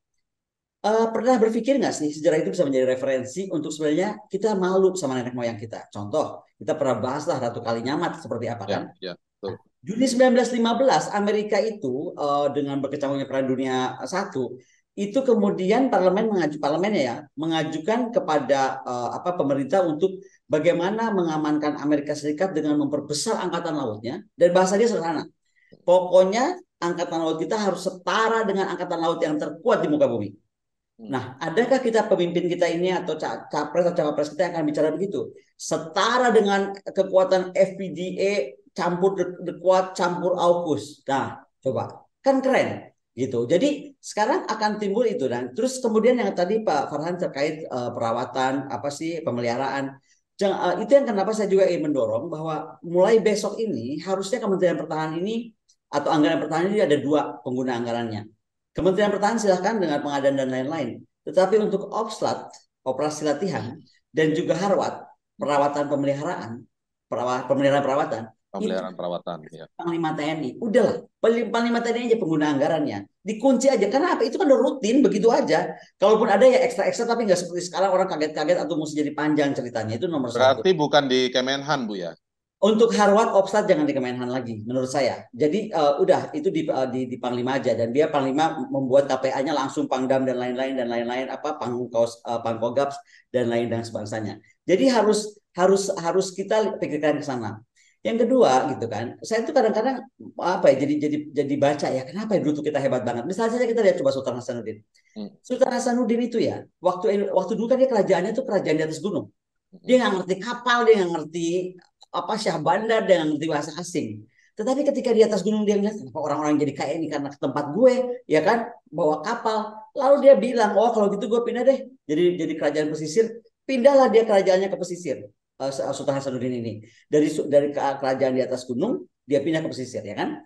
Uh, pernah berpikir nggak sih sejarah itu bisa menjadi referensi untuk sebenarnya kita malu sama nenek moyang kita? Contoh, kita pernah bahas lah Ratu Kali Nyamat seperti apa kan? Ya, ya, betul. Juni 1915 Amerika itu uh, dengan berkecamuknya Perang Dunia Satu itu kemudian parlemen mengajukan parlemennya ya mengajukan kepada uh, apa pemerintah untuk bagaimana mengamankan Amerika Serikat dengan memperbesar angkatan lautnya dan bahasa dia sederhana. Pokoknya angkatan laut kita harus setara dengan angkatan laut yang terkuat di muka bumi. Nah, adakah kita pemimpin kita ini atau capres atau cawapres kita yang akan bicara begitu? Setara dengan kekuatan FPDA campur kuat campur AUKUS. Nah, coba. Kan keren gitu. Jadi sekarang akan timbul itu dan terus kemudian yang tadi Pak Farhan terkait uh, perawatan apa sih pemeliharaan Jangan, uh, itu yang kenapa saya juga ingin mendorong bahwa mulai besok ini harusnya Kementerian Pertahanan ini atau anggaran pertahanan ini ada dua pengguna anggarannya Kementerian Pertahanan silahkan dengan pengadaan dan lain-lain. Tetapi untuk opslat, operasi latihan, dan juga harwat, perawatan pemeliharaan, perawat, pemeliharaan perawatan, Pemeliharaan perawatan. Ya. Panglima TNI. Udahlah, Panglima TNI aja pengguna anggarannya. Dikunci aja. Karena apa? Itu kan udah rutin, begitu aja. Kalaupun ada ya ekstra-ekstra, tapi nggak seperti sekarang orang kaget-kaget atau mesti jadi panjang ceritanya. Itu nomor Berarti satu. bukan di Kemenhan, Bu ya? Untuk Harwat Opstat jangan di Kemenhan lagi, menurut saya. Jadi uh, udah itu di, uh, di di Panglima aja dan dia Panglima membuat KPA-nya langsung Pangdam dan lain-lain dan lain-lain apa Pangkos uh, Pangkogaps dan lain dan sebangsanya. Jadi harus harus harus kita pikirkan ke sana. Yang kedua gitu kan, saya itu kadang-kadang apa ya jadi jadi jadi baca ya kenapa ya dulu tuh kita hebat banget. Misalnya saja kita lihat coba Sultan Hasanuddin. Hmm. Sultan Hasanuddin itu ya waktu waktu dulu kan dia kerajaannya tuh kerajaan di atas gunung. Dia nggak ngerti kapal, dia nggak ngerti apa Syah Bandar dengan bahasa asing. Tetapi ketika di atas gunung dia ngeliat kenapa orang-orang jadi kaya ini karena ke tempat gue, ya kan, bawa kapal. Lalu dia bilang, oh kalau gitu gue pindah deh. Jadi jadi kerajaan pesisir. Pindahlah dia kerajaannya ke pesisir. Uh, Sultan Hasanuddin ini dari dari kerajaan di atas gunung dia pindah ke pesisir ya kan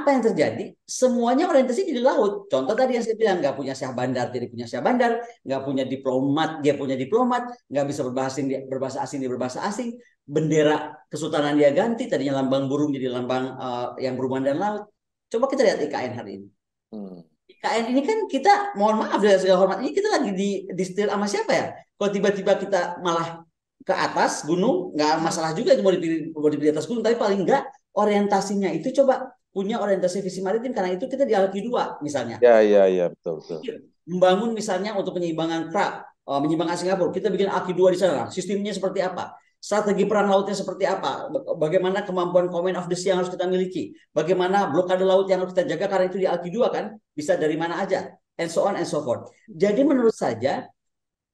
apa yang terjadi? Semuanya orientasi jadi laut. Contoh tadi yang saya bilang, nggak punya syah bandar, jadi punya syah bandar, nggak punya diplomat, dia punya diplomat, nggak bisa berbahasa asing, dia berbahasa asing, dia berbahasa asing. Bendera kesultanan dia ganti, tadinya lambang burung jadi lambang uh, yang berhubungan dan laut. Coba kita lihat IKN hari ini. Hmm. IKN ini kan kita, mohon maaf dari segala hormat, ini kita lagi di, di setir sama siapa ya? Kalau tiba-tiba kita malah ke atas gunung, nggak masalah juga mau dipilih, mau dipilih atas gunung, tapi paling nggak orientasinya itu coba punya orientasi visi maritim karena itu kita di Alki 2 misalnya. Ya ya ya betul betul. Membangun misalnya untuk penyeimbangan uh, menyeimbangkan Singapura, kita bikin Alki 2 di sana. Sistemnya seperti apa? Strategi perang lautnya seperti apa? Bagaimana kemampuan command of the sea yang harus kita miliki? Bagaimana blokade laut yang harus kita jaga karena itu di Alki 2 kan? Bisa dari mana aja? And so on and so forth. Jadi menurut saja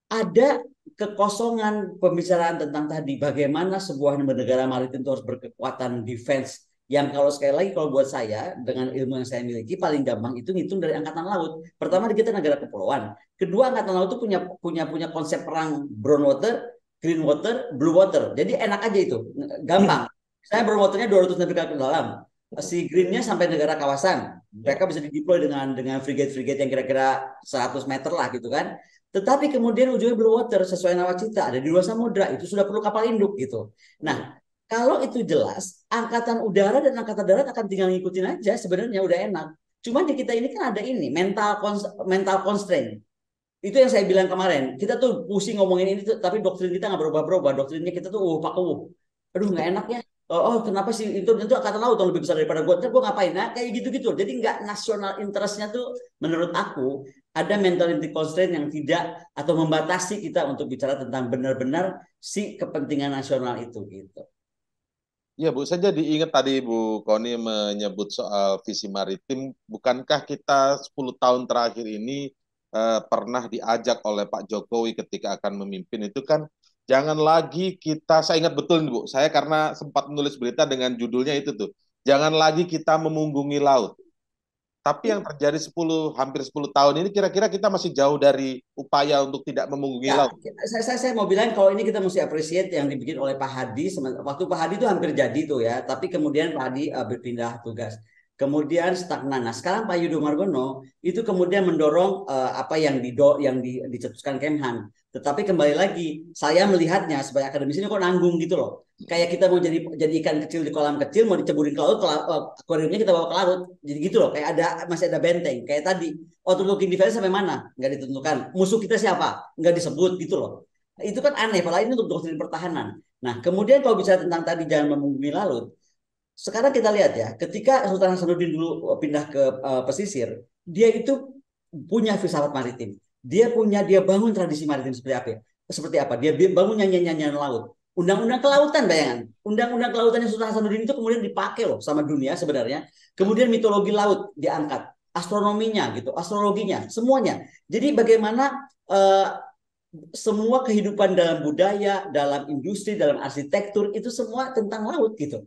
ada kekosongan pembicaraan tentang tadi bagaimana sebuah negara maritim itu harus berkekuatan defense yang kalau sekali lagi kalau buat saya dengan ilmu yang saya miliki paling gampang itu ngitung dari angkatan laut. Pertama kita negara kepulauan. Kedua angkatan laut itu punya punya punya konsep perang brown water, green water, blue water. Jadi enak aja itu, gampang. Saya brown waternya 200 nautical ke dalam. Si greennya sampai negara kawasan. Mereka bisa dideploy dengan dengan frigate-frigate yang kira-kira 100 meter lah gitu kan. Tetapi kemudian ujungnya blue water sesuai nawacita ada di luar samudra itu sudah perlu kapal induk gitu. Nah, kalau itu jelas, angkatan udara dan angkatan darat akan tinggal ngikutin aja sebenarnya udah enak. Cuma di kita ini kan ada ini mental mental constraint. Itu yang saya bilang kemarin. Kita tuh pusing ngomongin ini tuh, tapi doktrin kita nggak berubah-berubah. Doktrinnya kita tuh uh pak uh. Aduh nggak enak ya. Oh, oh kenapa sih itu itu angkatan laut yang lebih besar daripada gue? Gue ngapain? Nah kayak gitu-gitu. Jadi nggak nasional interestnya tuh menurut aku ada mentality constraint yang tidak atau membatasi kita untuk bicara tentang benar-benar si kepentingan nasional itu gitu. Ya Bu, saya jadi ingat tadi Bu Koni menyebut soal visi maritim. Bukankah kita 10 tahun terakhir ini eh, pernah diajak oleh Pak Jokowi ketika akan memimpin itu kan jangan lagi kita, saya ingat betul Bu, saya karena sempat menulis berita dengan judulnya itu tuh, jangan lagi kita memunggungi laut. Tapi yang terjadi 10 hampir 10 tahun ini kira-kira kita masih jauh dari upaya untuk tidak memunggungi ya, laut. Saya, saya, saya mau bilang kalau ini kita mesti appreciate yang dibikin oleh Pak Hadi. Waktu Pak Hadi itu hampir jadi tuh ya, tapi kemudian Pak Hadi uh, berpindah tugas. Kemudian stagnan. Nah, sekarang Pak Yudo Margono itu kemudian mendorong uh, apa yang dido yang di, dicetuskan Kemhan. Tetapi kembali lagi, saya melihatnya sebagai akademisi ini kok nanggung gitu loh. Kayak kita mau jadi jadi ikan kecil di kolam kecil, mau diceburin ke laut, akuariumnya kita bawa ke laut. Jadi gitu loh, kayak ada masih ada benteng. Kayak tadi, looking defense sampai mana? Nggak ditentukan. Musuh kita siapa? Nggak disebut gitu loh. Itu kan aneh, padahal ini untuk doktrin pertahanan. Nah, kemudian kalau bicara tentang tadi jangan memunggungi laut, sekarang kita lihat ya, ketika Sultan Hasanuddin dulu pindah ke uh, pesisir, dia itu punya filsafat maritim. Dia punya dia bangun tradisi maritim seperti apa? Seperti apa? Dia bangun nyanyian-nyanyian laut. Undang-undang kelautan bayangan. Undang-undang kelautan yang Sultan Hasanuddin itu kemudian dipakai loh sama dunia sebenarnya. Kemudian mitologi laut diangkat, astronominya gitu, astrologinya, semuanya. Jadi bagaimana uh, semua kehidupan dalam budaya, dalam industri, dalam arsitektur itu semua tentang laut gitu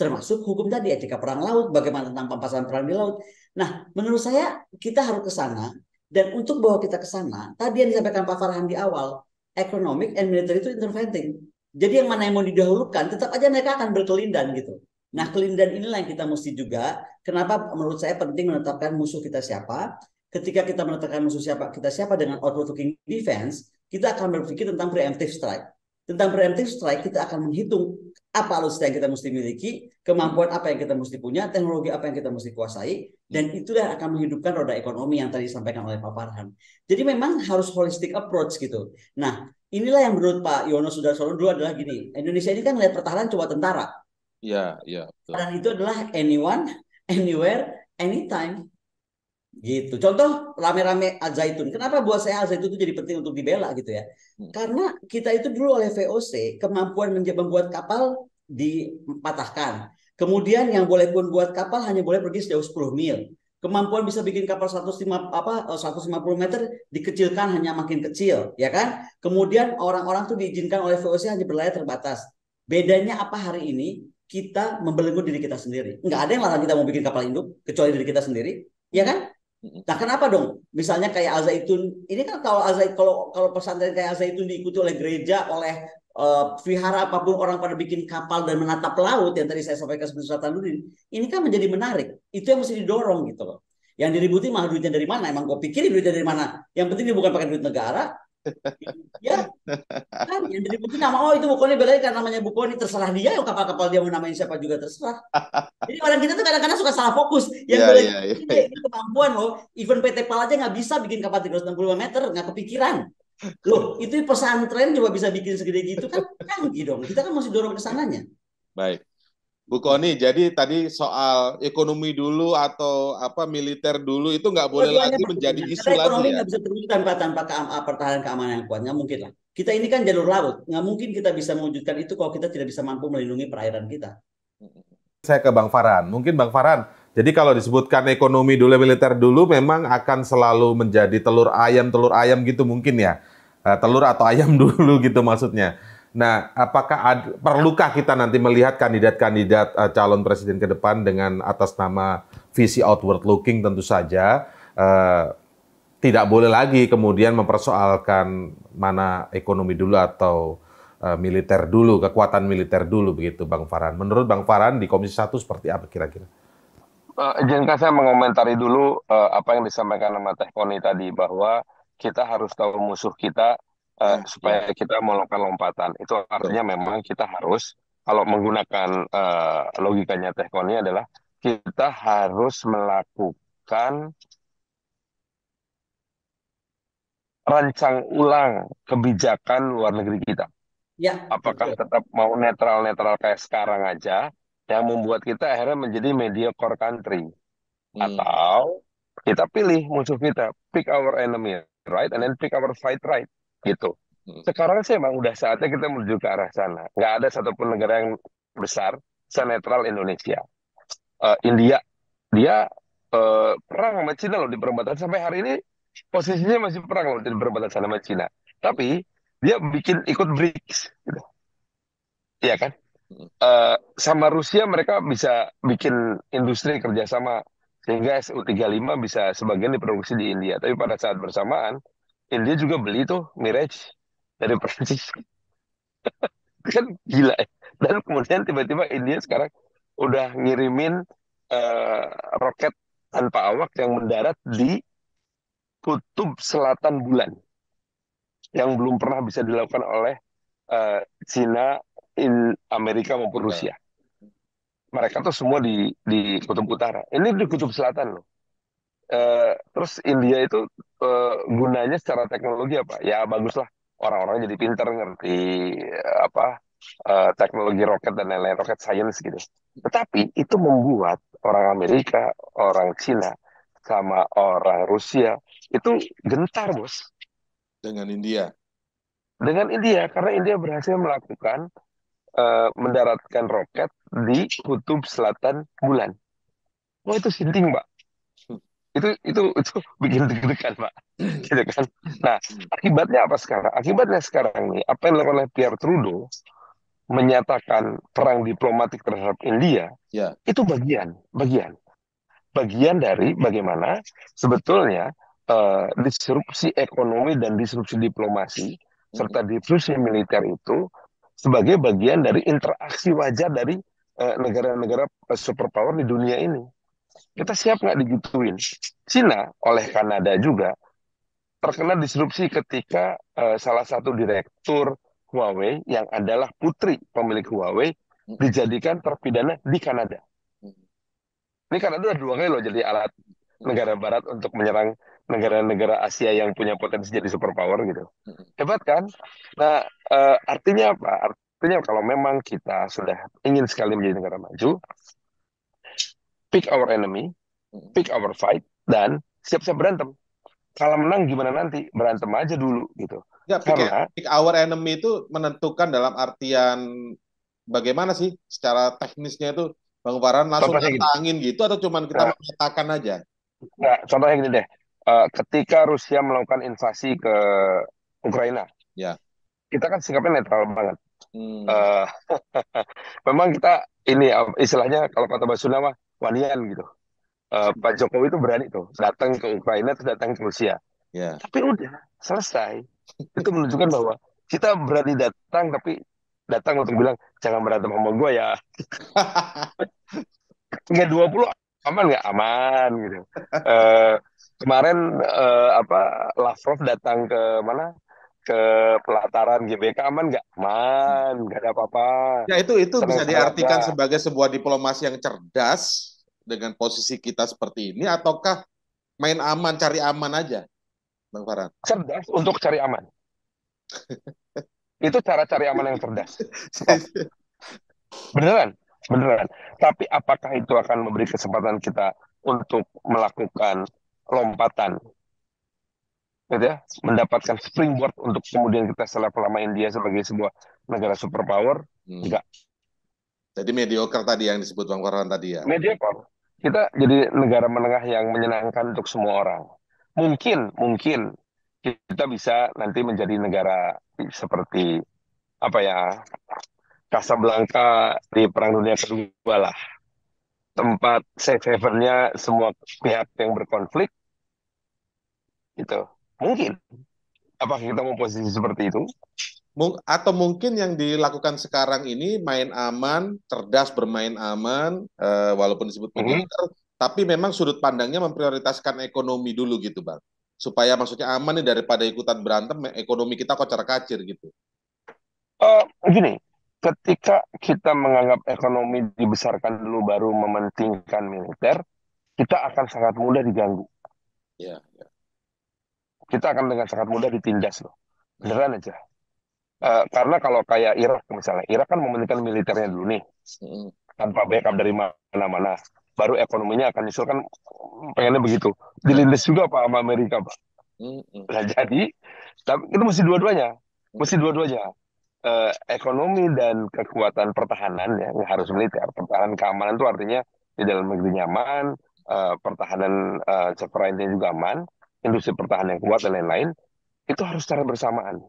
termasuk hukum tadi etika perang laut, bagaimana tentang pampasan perang di laut. Nah, menurut saya kita harus ke sana dan untuk bawa kita ke sana, tadi yang disampaikan Pak Farhan di awal, economic and military itu interventing. Jadi yang mana yang mau didahulukan, tetap aja mereka akan berkelindan gitu. Nah, kelindan inilah yang kita mesti juga. Kenapa menurut saya penting menetapkan musuh kita siapa? Ketika kita menetapkan musuh siapa kita siapa dengan outward looking defense, kita akan berpikir tentang preemptive strike tentang preemptive strike kita akan menghitung apa alutsista yang kita mesti miliki, kemampuan apa yang kita mesti punya, teknologi apa yang kita mesti kuasai, dan itulah akan menghidupkan roda ekonomi yang tadi disampaikan oleh Pak Farhan. Jadi memang harus holistic approach gitu. Nah, inilah yang menurut Pak Yono sudah selalu dulu adalah gini, Indonesia ini kan lihat pertahanan coba tentara. Iya, iya. Dan itu adalah anyone, anywhere, anytime. Gitu. Contoh rame-rame Al Zaitun. Kenapa buat saya Al Zaitun itu jadi penting untuk dibela gitu ya? Hmm. Karena kita itu dulu oleh VOC kemampuan membuat kapal dipatahkan. Kemudian yang boleh pun buat kapal hanya boleh pergi sejauh 10 mil. Kemampuan bisa bikin kapal 105 apa 150 meter dikecilkan hanya makin kecil, ya kan? Kemudian orang-orang tuh diizinkan oleh VOC hanya berlayar terbatas. Bedanya apa hari ini? Kita membelenggu diri kita sendiri. Nggak ada yang larang kita mau bikin kapal induk kecuali diri kita sendiri, ya kan? Nah, kenapa dong? Misalnya kayak Al Zaitun, ini kan kalau Al Zaitun, kalau kalau pesantren kayak Al Zaitun diikuti oleh gereja, oleh uh, vihara apa pun orang pada bikin kapal dan menatap laut yang tadi saya sampaikan seperti Sultan Nurdin, ini kan menjadi menarik. Itu yang mesti didorong gitu loh. Yang diributi malah duitnya dari mana? Emang gue pikirin duitnya dari mana? Yang penting dia bukan pakai duit negara, ya kan yang Bukoni nama oh itu Bukoni belain karena namanya Bukoni terserah dia. Yang kapal-kapal dia mau namain siapa juga terserah. Jadi orang kita tuh kadang-kadang suka salah fokus. Yang yeah, yeah, yeah, yeah. ini kemampuan loh. Even PT PAL aja nggak bisa bikin kapal 365 meter nggak kepikiran. Loh itu pesantren coba bisa bikin segede gitu kan? Canggih dong. Kita kan masih dorong ke sananya. Baik Bu Koni, jadi tadi soal ekonomi dulu atau apa militer dulu itu nggak boleh lagi menjadi isu lagi ekonomi ya? nggak bisa terwujud tanpa tanpa ke, pertahanan keamanan yang kuat, nggak mungkin lah. Kita ini kan jalur laut, nggak mungkin kita bisa mewujudkan itu kalau kita tidak bisa mampu melindungi perairan kita. Saya ke Bang Farhan, mungkin Bang Farhan, jadi kalau disebutkan ekonomi dulu militer dulu memang akan selalu menjadi telur ayam telur ayam gitu mungkin ya, eh, telur atau ayam [laughs] dulu gitu maksudnya. Nah, apakah ad, perlukah kita nanti melihat kandidat-kandidat uh, calon presiden ke depan dengan atas nama visi outward looking tentu saja uh, tidak boleh lagi kemudian mempersoalkan mana ekonomi dulu atau uh, militer dulu, kekuatan militer dulu begitu Bang Farhan. Menurut Bang Farhan di Komisi 1 seperti apa kira-kira? Uh, saya mengomentari dulu uh, apa yang disampaikan sama Teh Koni tadi bahwa kita harus tahu musuh kita uh, supaya kita melakukan lompatan. Itu artinya memang kita harus kalau menggunakan uh, logikanya Tekoni adalah kita harus melakukan rancang ulang kebijakan luar negeri kita. Ya, Apakah betul. tetap mau netral-netral kayak sekarang aja yang membuat kita akhirnya menjadi media core country hmm. atau kita pilih musuh kita, pick our enemy right and then pick our fight right gitu. Hmm. Sekarang sih emang udah saatnya kita menuju ke arah sana. Nggak ada satupun negara yang besar senetral Indonesia. Uh, India, dia uh, perang sama Cina loh di perbatasan sampai hari ini posisinya masih perang loh di perbatasan sama Cina. Tapi dia bikin ikut BRICS, gitu. Iya kan? Uh, sama Rusia mereka bisa bikin industri kerjasama sehingga SU-35 bisa sebagian diproduksi di India. Tapi pada saat bersamaan India juga beli tuh Mirage dari Prancis. [laughs] kan gila ya. Dan kemudian tiba-tiba India sekarang udah ngirimin uh, roket tanpa awak yang mendarat di kutub selatan bulan yang belum pernah bisa dilakukan oleh uh, Cina, in Amerika maupun Rusia. Mereka tuh semua di di kutub utara. Ini di kutub selatan loh. Uh, terus India itu uh, gunanya secara teknologi apa? Ya baguslah orang-orang jadi pinter ngerti apa uh, teknologi roket dan lain-lain roket science gitu. Tetapi itu membuat orang Amerika, orang Cina, sama orang Rusia itu gentar bos. Dengan India. Dengan India karena India berhasil melakukan uh, mendaratkan roket di kutub selatan bulan. Oh itu sinting mbak itu itu itu bikin deg-degan pak. [laughs] Gitu kan nah akibatnya apa sekarang? Akibatnya sekarang nih apa yang dilakukan oleh Pierre Trudeau menyatakan perang diplomatik terhadap India ya. itu bagian bagian. Bagian dari bagaimana sebetulnya uh, disrupsi ekonomi dan disrupsi diplomasi hmm. serta disrupsi militer itu sebagai bagian dari interaksi wajar dari eh, negara-negara uh, superpower di dunia ini kita siap nggak digituin? Cina oleh Kanada juga terkena disrupsi ketika uh, salah satu direktur Huawei yang adalah putri pemilik Huawei dijadikan terpidana di Kanada. Ini Kanada udah dua kali loh jadi alat negara barat untuk menyerang negara-negara Asia yang punya potensi jadi superpower gitu. Hebat kan? Nah, uh, artinya apa? Artinya kalau memang kita sudah ingin sekali menjadi negara maju, pick our enemy, pick our fight, dan siap-siap berantem. Kalau menang gimana nanti? Berantem aja dulu gitu. Ya, pick, Karena pick our enemy itu menentukan dalam artian bagaimana sih secara teknisnya itu Bang Farhan langsung angin gitu atau cuman kita nah, menyatakan aja? Nah, contohnya gini deh, uh, ketika Rusia melakukan invasi ke Ukraina, ya, kita kan sikapnya netral banget. Hmm. Uh, [laughs] memang kita ini istilahnya kalau kata Mbak Sunama wanian gitu. Uh, Pak Jokowi itu berani tuh datang ke Ukraina terus datang ke Rusia. Yeah. Tapi udah selesai. itu menunjukkan [laughs] bahwa kita berani datang tapi datang untuk bilang jangan berantem sama gue ya. [laughs] Nggak 20 aman nggak aman gitu. Uh, kemarin uh, apa Lavrov datang ke mana ke pelataran GBK aman nggak aman nggak ada apa-apa. Ya itu itu Senang bisa diartikan sebagai sebuah diplomasi yang cerdas dengan posisi kita seperti ini ataukah main aman cari aman aja, Bang Farhan? Cerdas untuk cari aman. [laughs] Itu cara cari aman yang cerdas. [laughs] Beneran, beneran. Tapi apakah itu akan memberi kesempatan kita untuk melakukan lompatan, gitu ya, mendapatkan springboard untuk kemudian kita selevel sama India sebagai sebuah negara superpower? Hmm. Enggak. Jadi mediocre tadi yang disebut Bang Farhan tadi ya? Mediocre. Kita jadi negara menengah yang menyenangkan untuk semua orang. Mungkin, mungkin kita bisa nanti menjadi negara seperti apa ya Casablanca di Perang Dunia Kedua lah tempat safe havennya semua pihak yang berkonflik itu mungkin apakah kita mau posisi seperti itu atau mungkin yang dilakukan sekarang ini main aman cerdas bermain aman uh, walaupun disebut militer mm -hmm. tapi memang sudut pandangnya memprioritaskan ekonomi dulu gitu bang. Supaya maksudnya aman nih daripada ikutan berantem ekonomi kita kocar kacir gitu. Uh, gini ketika kita menganggap ekonomi dibesarkan dulu baru mementingkan militer kita akan sangat mudah diganggu. Ya, ya. kita akan dengan sangat mudah ditindas loh. Beneran aja uh, karena kalau kayak Irak misalnya Irak kan mementingkan militernya dulu nih. Tanpa backup dari mana-mana. Baru ekonominya akan nyusul kan pengennya begitu. Dilindas juga pak sama Amerika pak. Nah jadi tapi itu mesti dua-duanya. Mesti dua-duanya. Eh, ekonomi dan kekuatan pertahanan ya yang harus militer. Pertahanan keamanan itu artinya di dalam negeri nyaman eh, pertahanan eh, sovereignty juga aman industri pertahanan yang kuat dan lain-lain itu harus secara bersamaan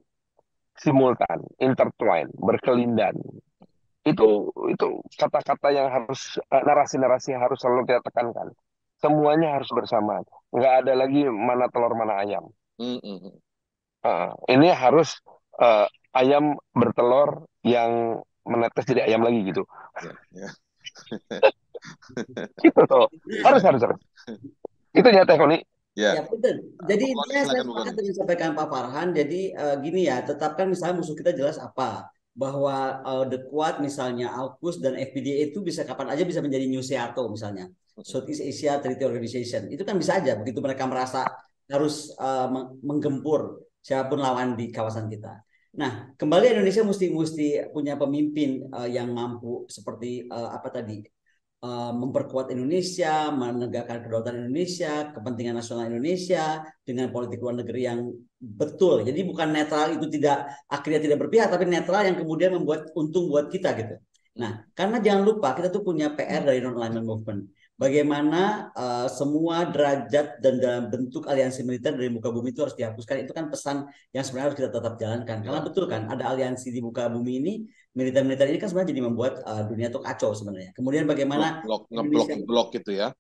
simultan intertwine berkelindan. Itu itu kata-kata yang harus eh, narasi-narasi yang harus selalu kita tekankan. Semuanya harus bersama. Nggak ada lagi mana telur mana ayam. Mm -hmm. uh, ini harus uh, ayam bertelur yang menetes jadi ayam lagi gitu. Yeah, yeah. [laughs] gitu tuh. Harus harus harus. Itu nyata koni Ya. ya betul. Jadi intinya saya sepakat dengan sampaikan Pak Farhan. Jadi uh, gini ya, tetapkan misalnya musuh kita jelas apa bahwa uh, The Quad misalnya AUKUS dan FPDA itu bisa kapan aja bisa menjadi New SEATO misalnya Southeast Asia Treaty Organization itu kan bisa aja begitu mereka merasa harus uh, menggempur siapa pun lawan di kawasan kita. Nah kembali Indonesia mesti mesti punya pemimpin uh, yang mampu seperti uh, apa tadi uh, memperkuat Indonesia, menegakkan kedaulatan Indonesia, kepentingan nasional Indonesia dengan politik luar negeri yang betul. Jadi bukan netral itu tidak akhirnya tidak berpihak, tapi netral yang kemudian membuat untung buat kita gitu. Nah, karena jangan lupa kita tuh punya PR dari non-alignment movement. Bagaimana uh, semua derajat dan dalam bentuk aliansi militer dari muka bumi itu harus dihapuskan. Itu kan pesan yang sebenarnya harus kita tetap jalankan. Karena betul kan, ada aliansi di muka bumi ini militer-militer ini kan sebenarnya jadi membuat uh, dunia itu kacau sebenarnya. Kemudian bagaimana blok ngeblok blok gitu ya?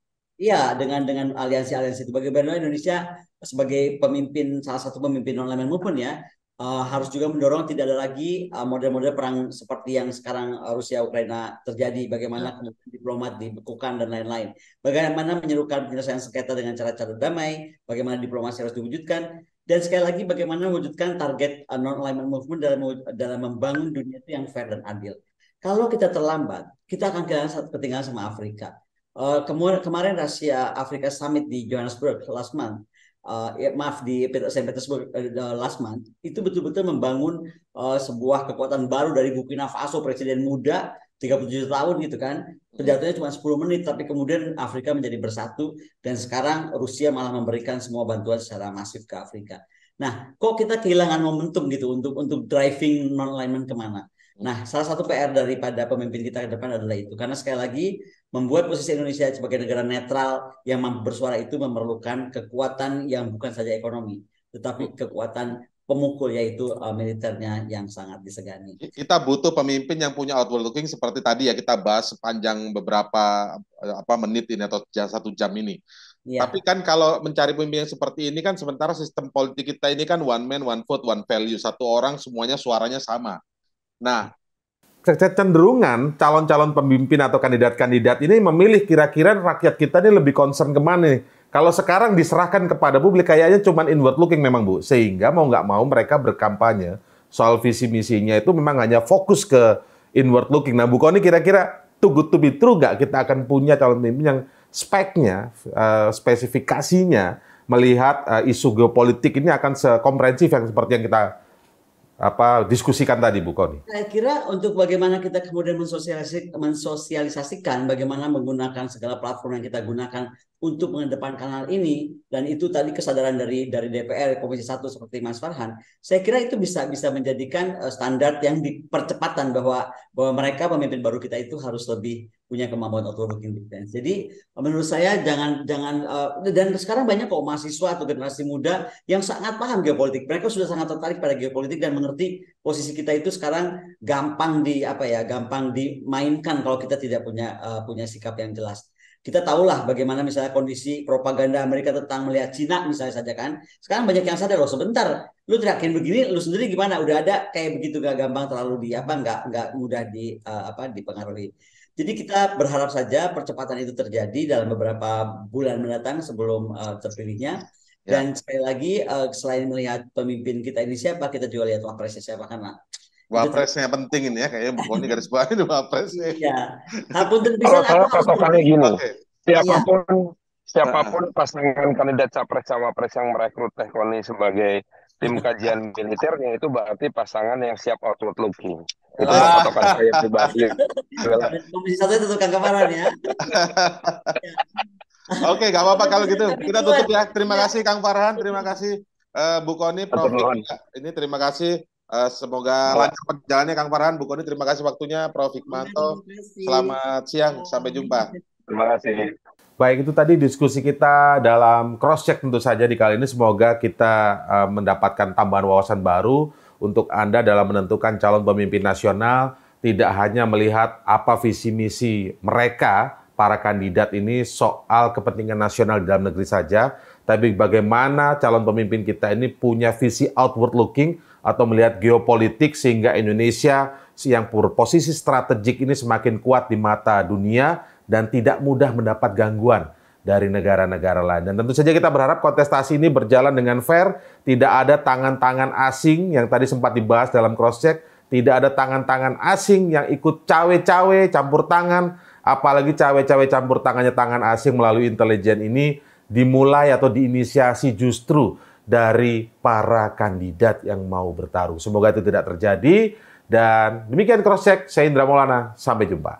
Iya, dengan dengan aliansi-aliansi itu bagaimana Indonesia sebagai pemimpin salah satu pemimpin non-alignment movement ya uh, harus juga mendorong tidak ada lagi uh, model-model perang seperti yang sekarang uh, Rusia Ukraina terjadi bagaimana ya. kemudian diplomat dibekukan dan lain-lain bagaimana menyerukan penyelesaian sengketa dengan cara-cara damai bagaimana diplomasi harus diwujudkan Dan sekali lagi bagaimana mewujudkan target uh, non-alignment movement dalam dalam membangun dunia itu yang fair dan adil. Kalau kita terlambat, kita akan ketinggalan sama Afrika. Uh, kemarin, kemarin Asia Afrika Summit di Johannesburg last month, uh, ya, maaf di St. Petersburg uh, last month, itu betul-betul membangun uh, sebuah kekuatan baru dari Burkina Faso, presiden muda 37 tahun gitu kan. Terjatuhnya cuma 10 menit tapi kemudian Afrika menjadi bersatu dan sekarang Rusia malah memberikan semua bantuan secara masif ke Afrika. Nah, kok kita kehilangan momentum gitu untuk untuk driving non alignment ke mana? Nah, salah satu PR daripada pemimpin kita ke depan adalah itu. Karena sekali lagi membuat posisi Indonesia sebagai negara netral yang mampu bersuara itu memerlukan kekuatan yang bukan saja ekonomi, tetapi kekuatan pemukul yaitu uh, militernya yang sangat disegani. Kita butuh pemimpin yang punya outward looking seperti tadi ya kita bahas sepanjang beberapa uh, apa menit ini atau satu jam ini. Ya. Tapi kan kalau mencari pemimpin yang seperti ini kan sementara sistem politik kita ini kan one man one vote one value satu orang semuanya suaranya sama. Nah, kecenderungan calon-calon pemimpin atau kandidat-kandidat ini memilih kira-kira rakyat kita ini lebih concern ke mana nih? Kalau sekarang diserahkan kepada publik kayaknya cuma inward looking memang Bu. Sehingga mau nggak mau mereka berkampanye soal visi misinya itu memang hanya fokus ke inward looking. Nah Bu Koni kira-kira too good to be true nggak kita akan punya calon pemimpin yang speknya, uh, spesifikasinya melihat uh, isu geopolitik ini akan sekomprehensif yang seperti yang kita apa diskusikan tadi Bu Koni? Saya kira untuk bagaimana kita kemudian mensosialisasikan bagaimana menggunakan segala platform yang kita gunakan untuk mengedepankan hal ini dan itu tadi kesadaran dari dari DPR Komisi 1 seperti Mas Farhan saya kira itu bisa bisa menjadikan uh, standar yang dipercepatan bahwa bahwa mereka pemimpin baru kita itu harus lebih punya kemampuan looking defense. Jadi menurut saya jangan jangan uh, dan sekarang banyak kok mahasiswa atau generasi muda yang sangat paham geopolitik. Mereka sudah sangat tertarik pada geopolitik dan mengerti posisi kita itu sekarang gampang di apa ya, gampang dimainkan kalau kita tidak punya uh, punya sikap yang jelas kita tahulah bagaimana misalnya kondisi propaganda Amerika tentang melihat Cina misalnya saja kan. Sekarang banyak yang sadar loh sebentar, lu teriakin begini, lu sendiri gimana? Udah ada kayak begitu gak gampang terlalu di apa nggak nggak mudah di uh, apa dipengaruhi. Jadi kita berharap saja percepatan itu terjadi dalam beberapa bulan mendatang sebelum uh, terpilihnya. Ya. Dan sekali lagi uh, selain melihat pemimpin kita ini siapa, kita juga lihat wapresnya siapa karena Wapresnya penting ini ya, kayaknya Bu Koni garis bawah ini wapresnya. Iya. Hapunten bisa Kalau saya patokannya gini, okay. siapa pun ya. siapa pun pasangan kandidat capres cawapres yang merekrut Teh Koni sebagai tim kajian militernya itu berarti pasangan yang siap outward looking. Itu ah. patokan saya pribadi. Komisi satu itu tukang kemarin ya. Oke, gak apa-apa kalau gitu. Kita tutup ya. Terima kasih Kang Farhan, terima kasih uh, Bu Koni, Prof. Ini terima kasih. Uh, semoga lancar perjalanannya Kang Farhan. Bu Koni terima kasih waktunya. Prof. Hikmanto, selamat siang. Sampai jumpa. Terima kasih. Baik, itu tadi diskusi kita dalam cross-check tentu saja di kali ini. Semoga kita uh, mendapatkan tambahan wawasan baru untuk Anda dalam menentukan calon pemimpin nasional. Tidak hanya melihat apa visi misi mereka, para kandidat ini soal kepentingan nasional di dalam negeri saja, tapi bagaimana calon pemimpin kita ini punya visi outward looking, atau melihat geopolitik sehingga Indonesia yang posisi strategik ini semakin kuat di mata dunia dan tidak mudah mendapat gangguan dari negara-negara lain. Dan tentu saja kita berharap kontestasi ini berjalan dengan fair, tidak ada tangan-tangan asing yang tadi sempat dibahas dalam cross-check, tidak ada tangan-tangan asing yang ikut cawe-cawe, campur tangan, apalagi cawe-cawe campur tangannya tangan asing melalui intelijen ini dimulai atau diinisiasi justru dari para kandidat yang mau bertarung. Semoga itu tidak terjadi. Dan demikian cross check, saya Indra Maulana. Sampai jumpa.